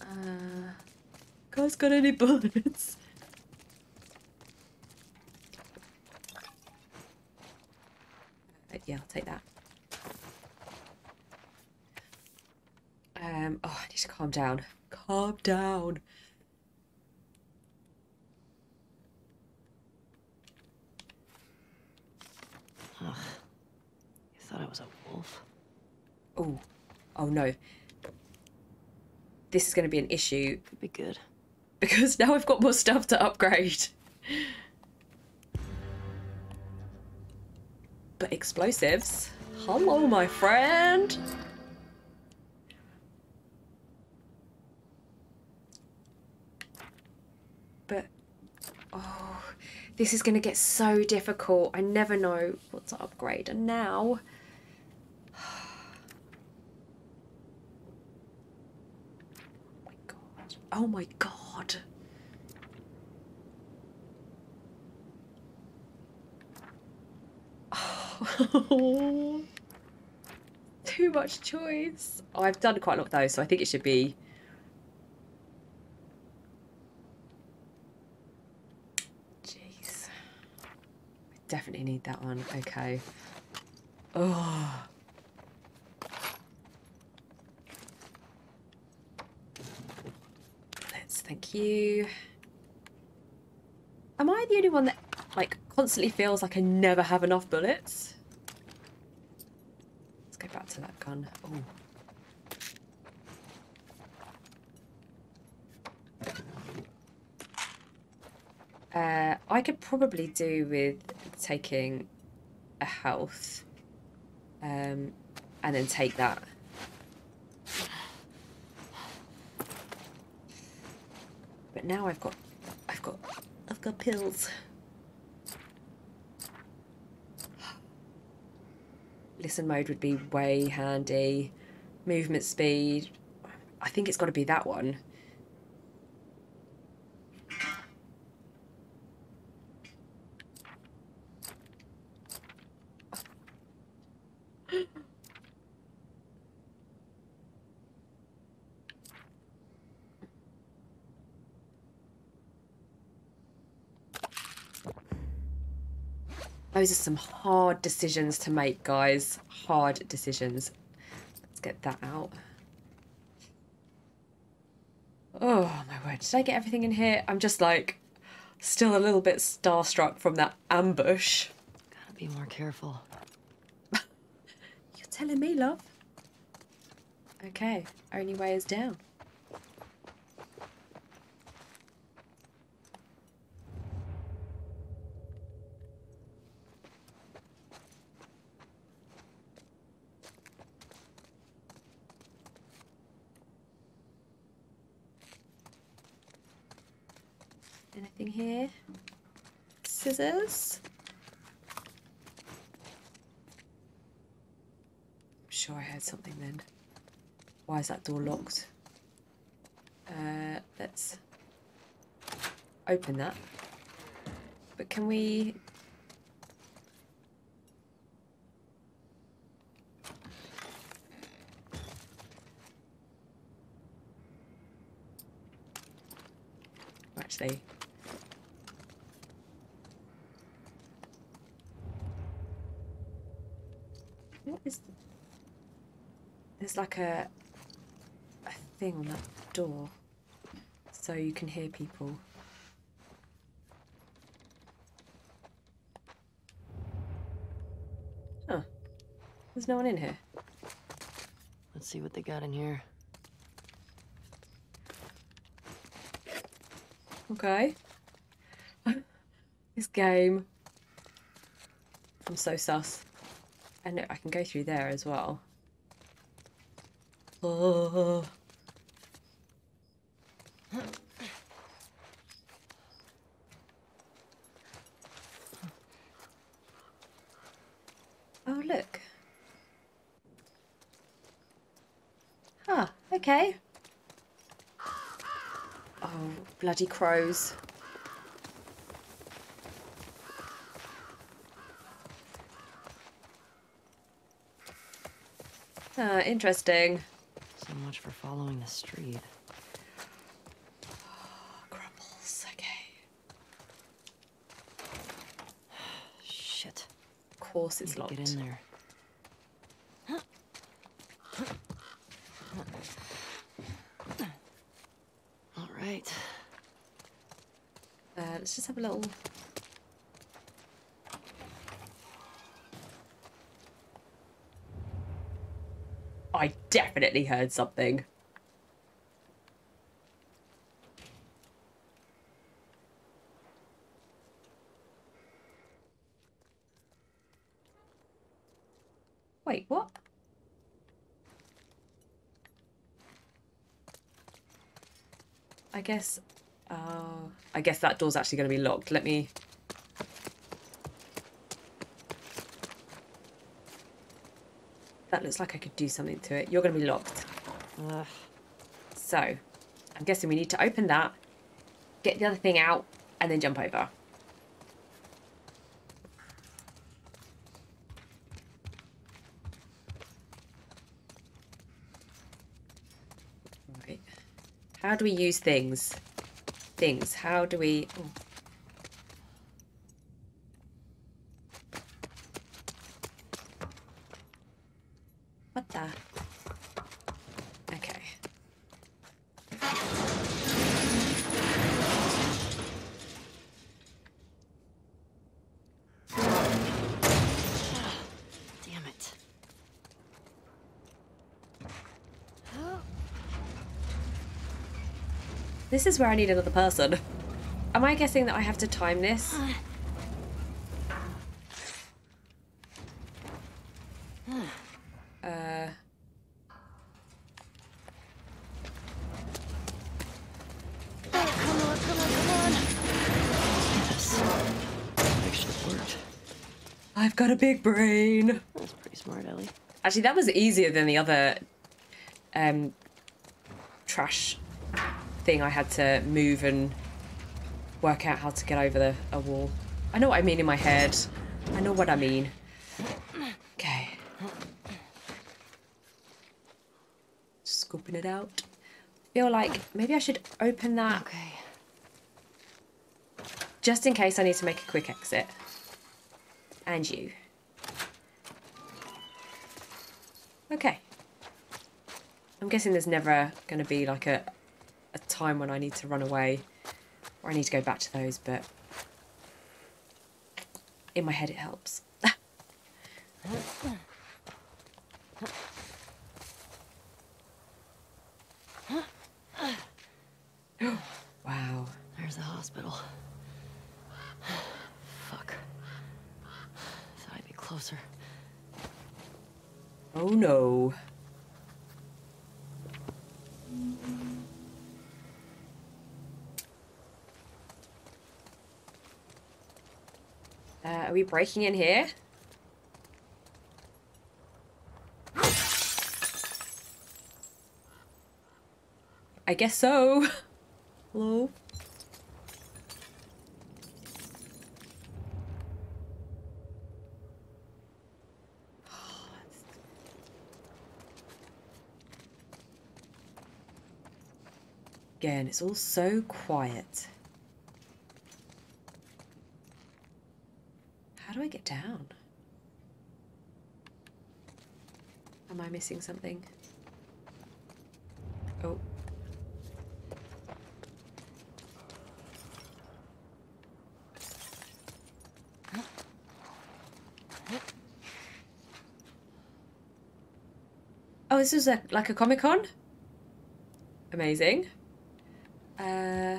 Uh, guys, got any bullets? Yeah, I'll take that. Um, oh, I need to calm down. Calm down. Ugh. You thought I was a wolf? Oh, oh no. This is going to be an issue Could be good. because now I've got more stuff to upgrade. But explosives? Hello, my friend. But, oh, this is going to get so difficult. I never know what to upgrade. And now... Oh my god. Oh. Too much choice. Oh, I've done quite a lot though, so I think it should be. Jeez. I definitely need that one. Okay. Oh. Let's thank you. Am I the only one that like constantly feels like I never have enough bullets? Let's go back to that gun. Oh. Uh, I could probably do with taking a health, um, and then take that. But now I've got, I've got, I've got pills. Listen mode would be way handy. Movement speed. I think it's got to be that one. Those are some hard decisions to make, guys. Hard decisions. Let's get that out. Oh my word. Did I get everything in here? I'm just like still a little bit starstruck from that ambush. Gotta be more careful. You're telling me, love. Okay, only way is down. Anything here? Scissors? I'm sure I heard something then. Why is that door locked? Uh, let's open that. But can we... Actually... What is... There's like a... a thing on that door. So you can hear people. Huh. There's no one in here. Let's see what they got in here. Okay. this game. I'm so sus. And I can go through there as well. Oh. Look. Huh, okay. Oh, bloody crows. Ah, interesting. So much for following the street. Crumbles, okay. Shit. Of course it's locked. get in there. All right. Uh, let's just have a little. I definitely heard something. Wait, what? I guess. Uh, I guess that door's actually going to be locked. Let me. That looks like I could do something to it. You're going to be locked. Ugh. So, I'm guessing we need to open that, get the other thing out, and then jump over. Right. How do we use things? Things. How do we... oh. What the? Okay. Damn it. This is where I need another person. Am I guessing that I have to time this? Uh, Come on, come on, come on. Yes. That worked. I've got a big brain. That's pretty smart, Ellie. Actually, that was easier than the other um, trash thing I had to move and work out how to get over the, a wall. I know what I mean in my head. I know what I mean. Okay. Scooping it out. Feel like maybe I should open that Okay. just in case I need to make a quick exit. And you. Okay. I'm guessing there's never going to be like a, a time when I need to run away or I need to go back to those, but in my head it helps. wow. There's the hospital. Fuck. Thought I'd be closer. Oh no. Uh, are we breaking in here? I guess so. Hello? Again, it's all so quiet. How do I get down? Am I missing something? Oh. Oh, this is a like a Comic Con? Amazing. Uh,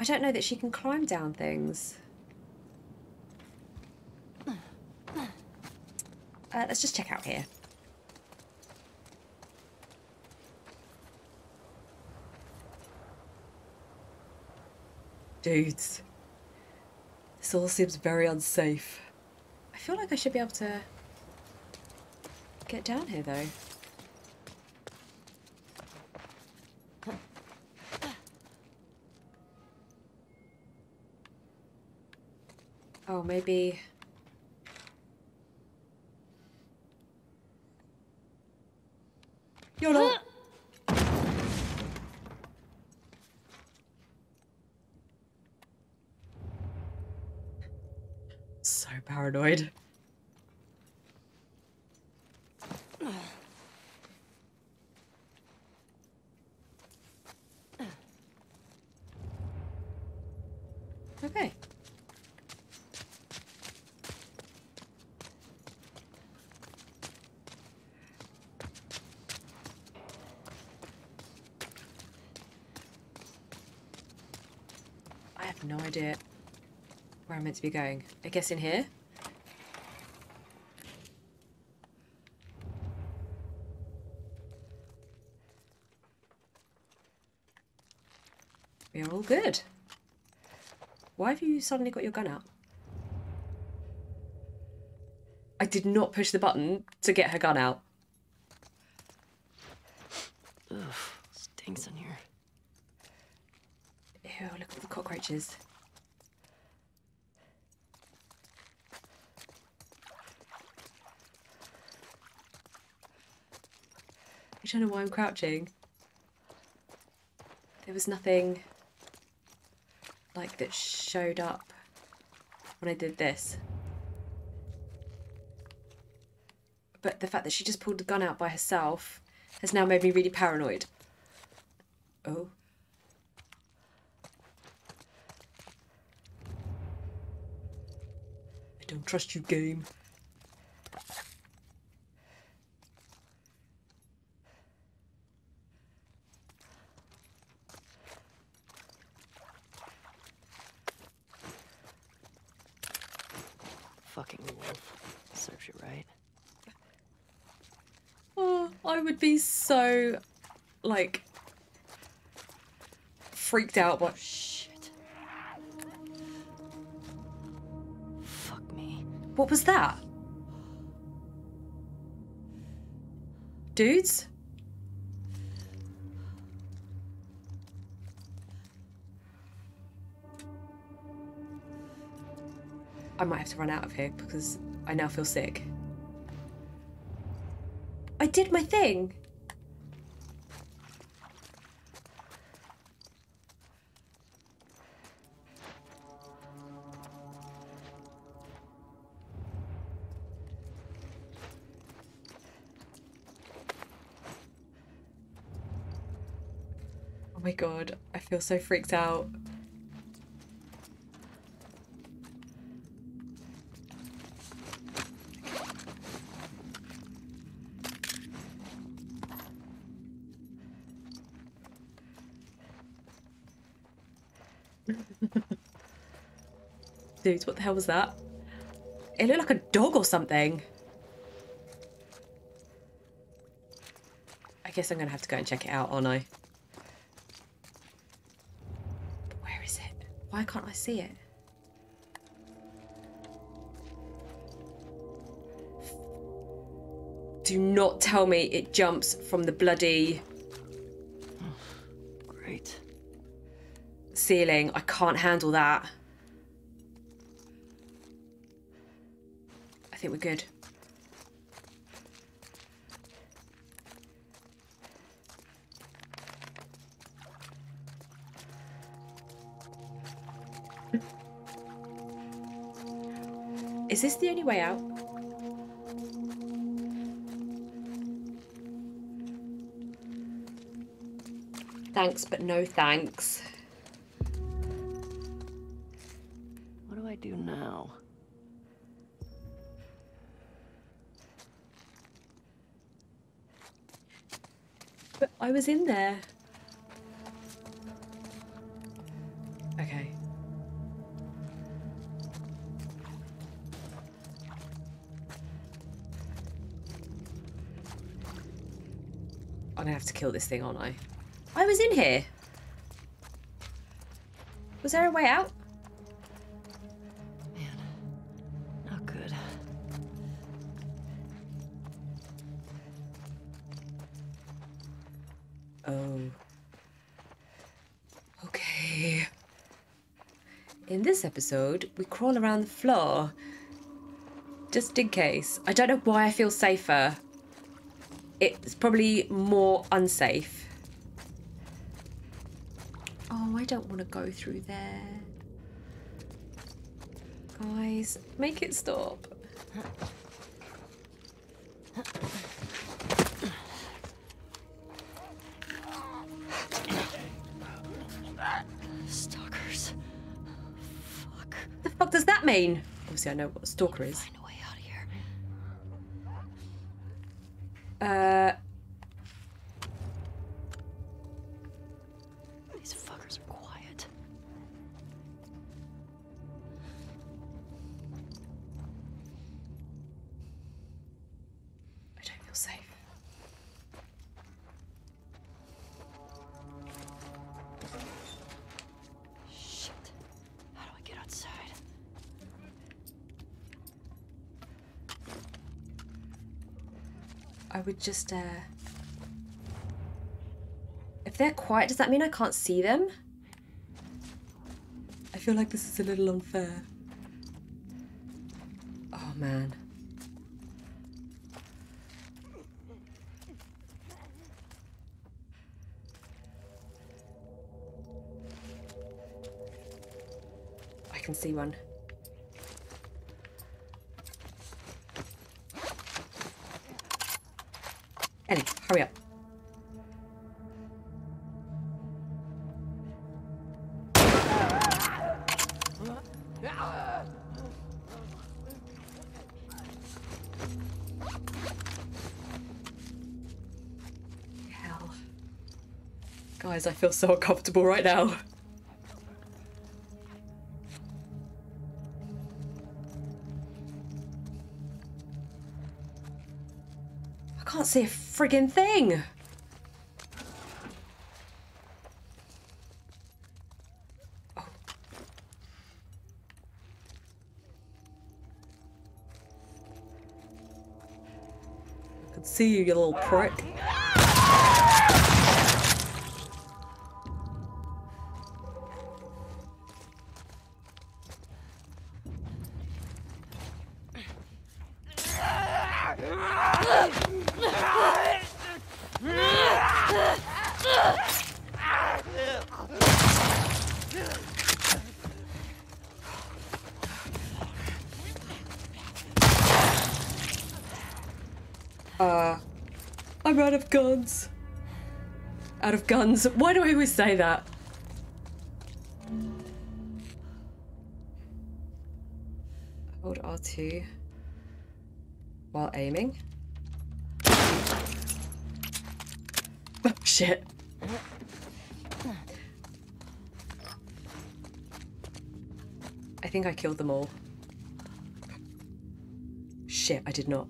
I don't know that she can climb down things. Uh, let's just check out here. Dudes. This all seems very unsafe. I feel like I should be able to get down here though. Oh, maybe... YOLO! so paranoid. Okay. I have no idea where I'm meant to be going. I guess in here? We're all good. Why have you suddenly got your gun out? I did not push the button to get her gun out. Ugh, stinks in here. Ew, look at the cockroaches. I don't know why I'm crouching. There was nothing like that showed up when I did this. But the fact that she just pulled the gun out by herself has now made me really paranoid. Oh. I don't trust you, game. Fucking wolf. Serves you right. Oh, I would be so, like, freaked out by. Shit. Fuck me. What was that? Dudes? I might have to run out of here because I now feel sick. I did my thing. Feel so freaked out. Dudes, what the hell was that? It looked like a dog or something. I guess I'm gonna have to go and check it out, aren't I? But where is it? Why can't I see it? Do not tell me it jumps from the bloody Great. ceiling. I can't handle that. I think we're good. way out. Thanks, but no thanks. What do I do now? But I was in there. Okay. I'm gonna have to kill this thing, aren't I? I was in here. Was there a way out? Man, not good. Oh. Okay. In this episode, we crawl around the floor. Just in case. I don't know why I feel safer. It's probably more unsafe. Oh, I don't want to go through there. Guys, make it stop. Stalkers. Fuck. The fuck does that mean? Obviously, I know what a stalker is. Just, uh... If they're quiet, does that mean I can't see them? I feel like this is a little unfair. I feel so uncomfortable right now. I can't see a friggin' thing. Oh. I can see you, you little prick. Guns. Out of guns. Why do I always say that? Hold R2 while aiming. Oh, shit. I think I killed them all. Shit, I did not.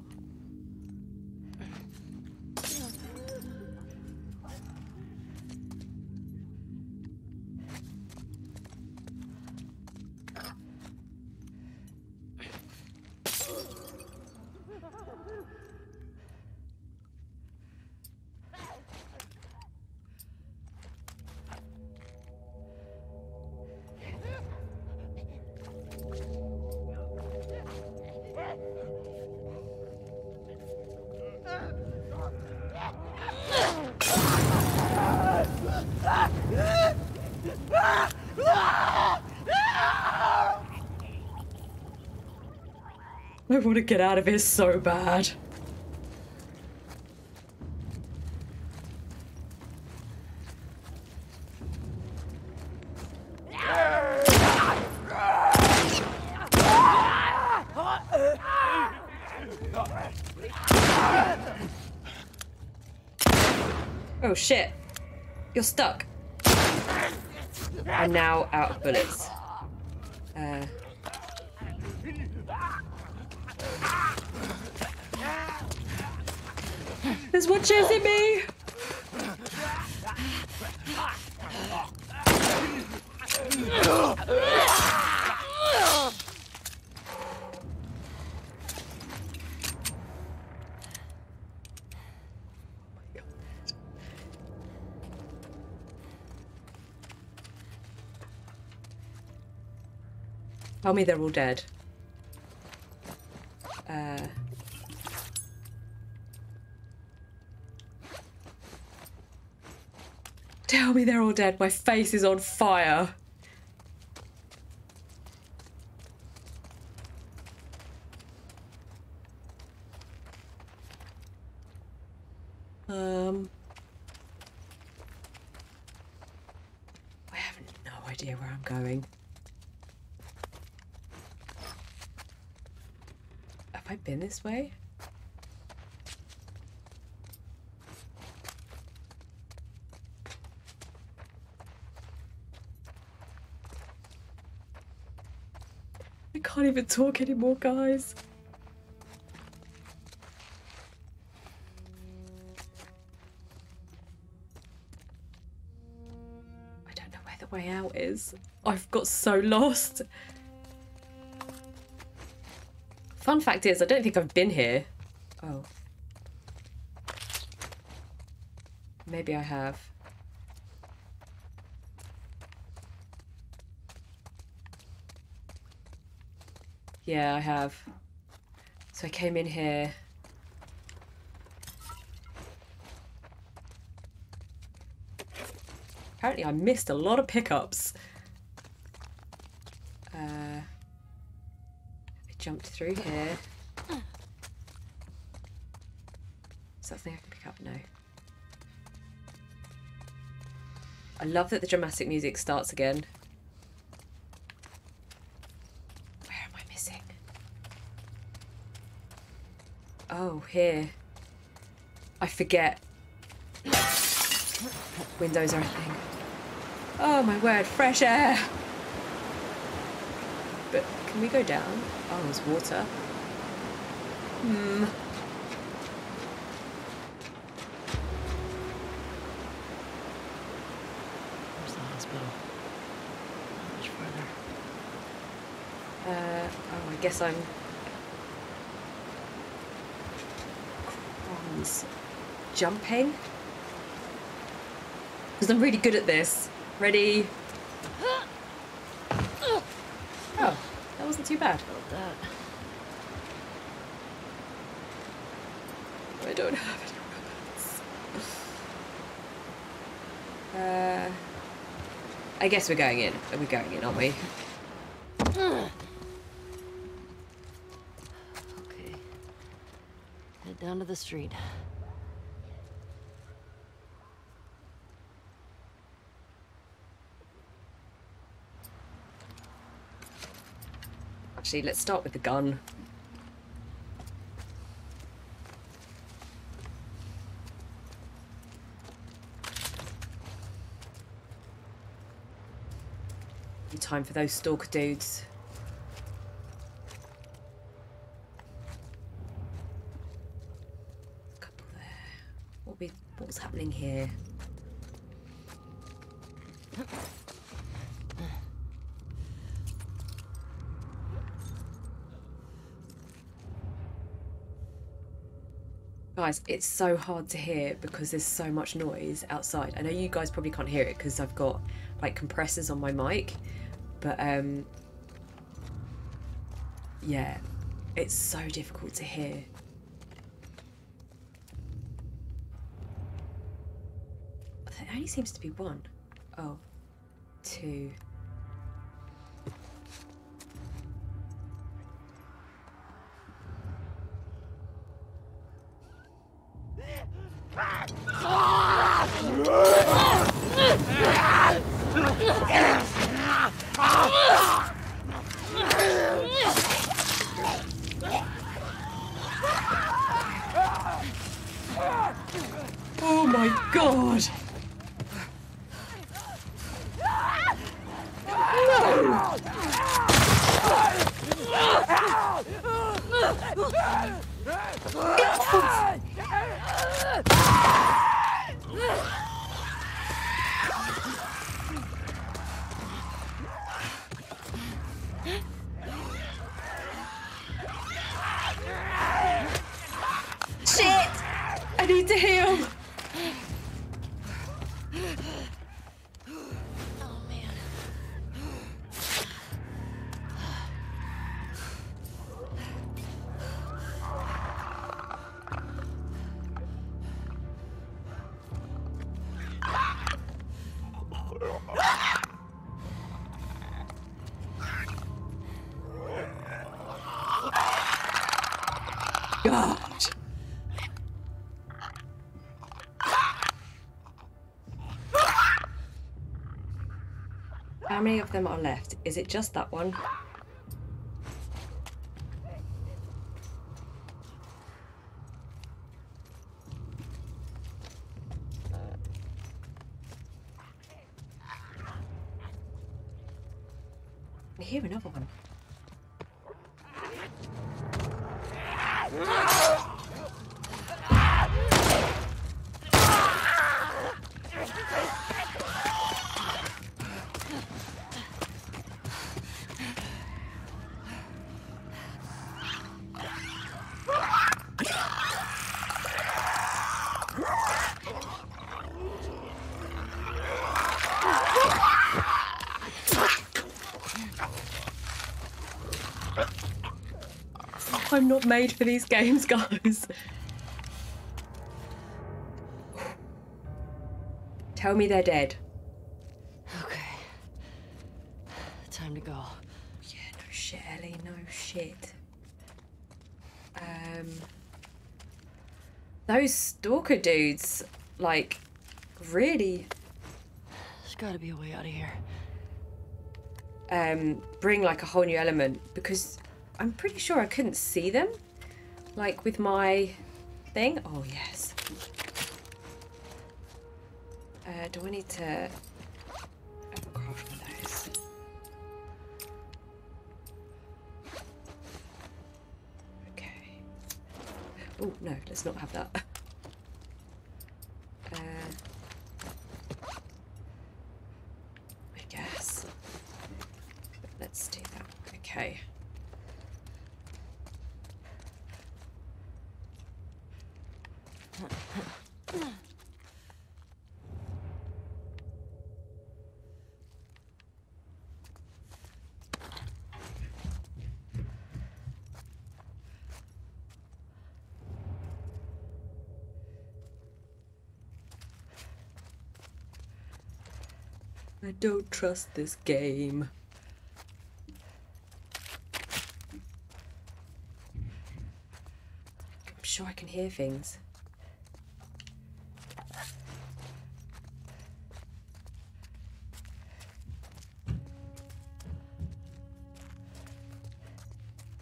to get out of here so bad. Oh shit. You're stuck. I'm now out of bullets. Tell me they're all dead. Uh... Tell me they're all dead. My face is on fire. Um... I have no idea where I'm going. Have I been this way? I can't even talk anymore, guys. I don't know where the way out is. I've got so lost. Fun fact is, I don't think I've been here. Oh. Maybe I have. Yeah, I have. So I came in here. Apparently I missed a lot of pickups. Uh, I jumped through here. Is that something I can pick up? No. I love that the dramatic music starts again. Where am I missing? Oh, here. I forget. Windows are a thing. Oh my word, fresh air! But can we go down? Oh, there's water. Hmm. Where's the hospital? Not much further. Uh, oh, I guess I'm. Crumbs. Jumping? Because I'm really good at this. Ready? Oh, that wasn't too bad. About that. I don't have any weapons. Uh, I guess we're going in. We're going in, aren't we? Okay. Head down to the street. Actually, let's start with the gun. Time for those stalker dudes. Couple there. What happening here? It's so hard to hear because there's so much noise outside. I know you guys probably can't hear it because I've got like compressors on my mic, but um yeah, it's so difficult to hear. There only seems to be one. Oh, two. Them are left? Is it just that one? I hear another one. I'm not made for these games, guys. Tell me they're dead. Okay. Time to go. Yeah, no shit, Ellie, no shit. Um, those stalker dudes, like, really There's gotta be a way out of here. um, bring like a whole new element because I'm pretty sure I couldn't see them, like with my thing. Oh yes. Uh, do I need to craft one of those? Okay. Oh no, let's not have that. Uh, I guess. Let's do that. Okay. I don't trust this game. I'm sure I can hear things.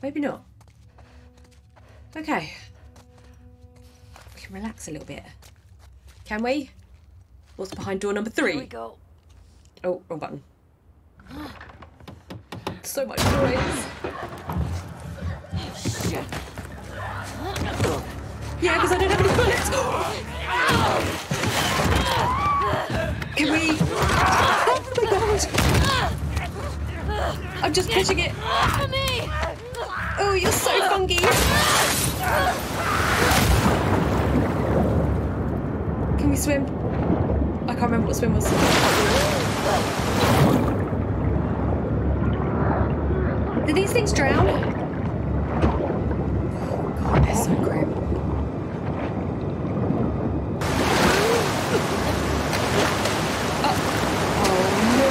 Maybe not. Okay. We can relax a little bit. Can we? What's behind door number three? Here we go. Oh, wrong button. So much noise. Shit. Yeah, because I don't have any bullets. Can we? Oh my god! I'm just pushing it. Oh, you're so funky. Can we swim? I can't remember what swim was. Do these things drown? God, they're so grim. Oh, no.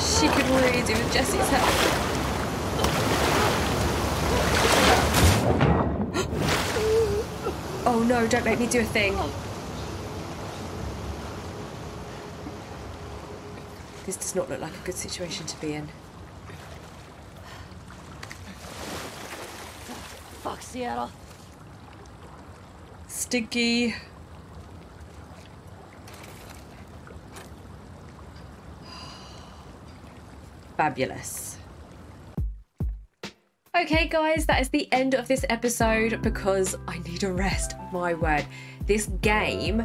She could really do with Jesse's help. Oh no, don't make me do a thing. This does not look like a good situation to be in. Fuck Seattle. Stinky. fabulous. Okay, guys, that is the end of this episode because I need a rest. My word, this game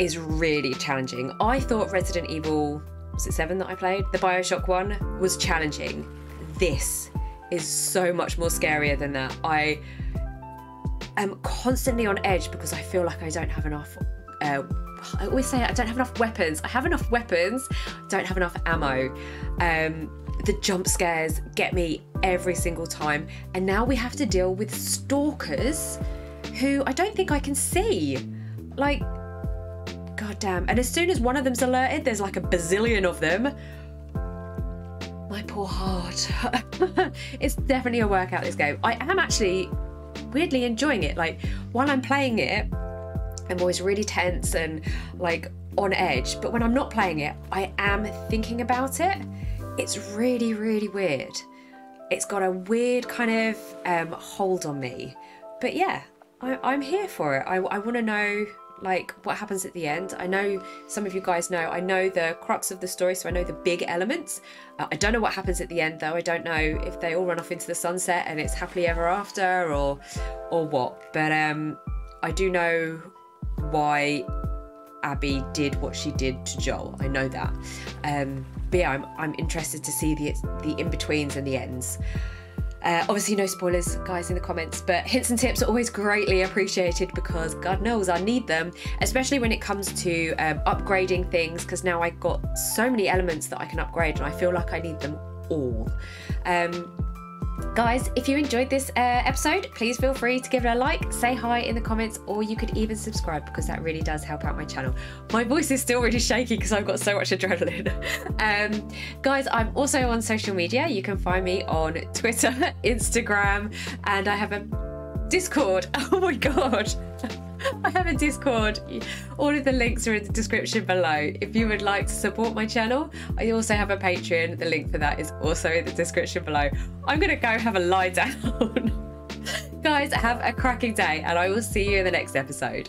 is really challenging. I thought Resident Evil, was it 7 that I played? The Bioshock one was challenging. This is so much more scarier than that. I am constantly on edge because I feel like I don't have enough. Uh, I always say I don't have enough weapons. I have enough weapons, don't have enough ammo. Um, the jump scares get me every single time, and now we have to deal with stalkers who I don't think I can see. Like, goddamn. And as soon as one of them's alerted, there's like a bazillion of them. My poor heart. it's definitely a workout, this game. I am actually weirdly enjoying it. Like, while I'm playing it, I'm always really tense and like on edge. But when I'm not playing it, I am thinking about it. It's really, really weird. It's got a weird kind of um, hold on me. But yeah, I, am here for it. I, I want to know like what happens at the end. I know some of you guys know. I know the crux of the story, so I know the big elements. Uh, I don't know what happens at the end though. I don't know if they all run off into the sunset and it's happily ever after or or what. But um, I do know why Abby did what she did to Joel. I know that. Um, but yeah, I'm, I'm interested to see the the in betweens and the ends. Uh, obviously, no spoilers, guys, in the comments, but hints and tips are always greatly appreciated because God knows I need them, especially when it comes to um, upgrading things, because now I've got so many elements that I can upgrade and I feel like I need them all. Um, Guys, if you enjoyed this uh, episode, please feel free to give it a like, say hi in the comments, or you could even subscribe because that really does help out my channel. My voice is still really shaky because I've got so much adrenaline. um, guys, I'm also on social media. You can find me on Twitter, Instagram, and I have a Discord. Oh my god. I have a Discord. All of the links are in the description below. If you would like to support my channel, I also have a Patreon. The link for that is also in the description below. I'm going to go have a lie down. Guys, have a cracking day, and I will see you in the next episode.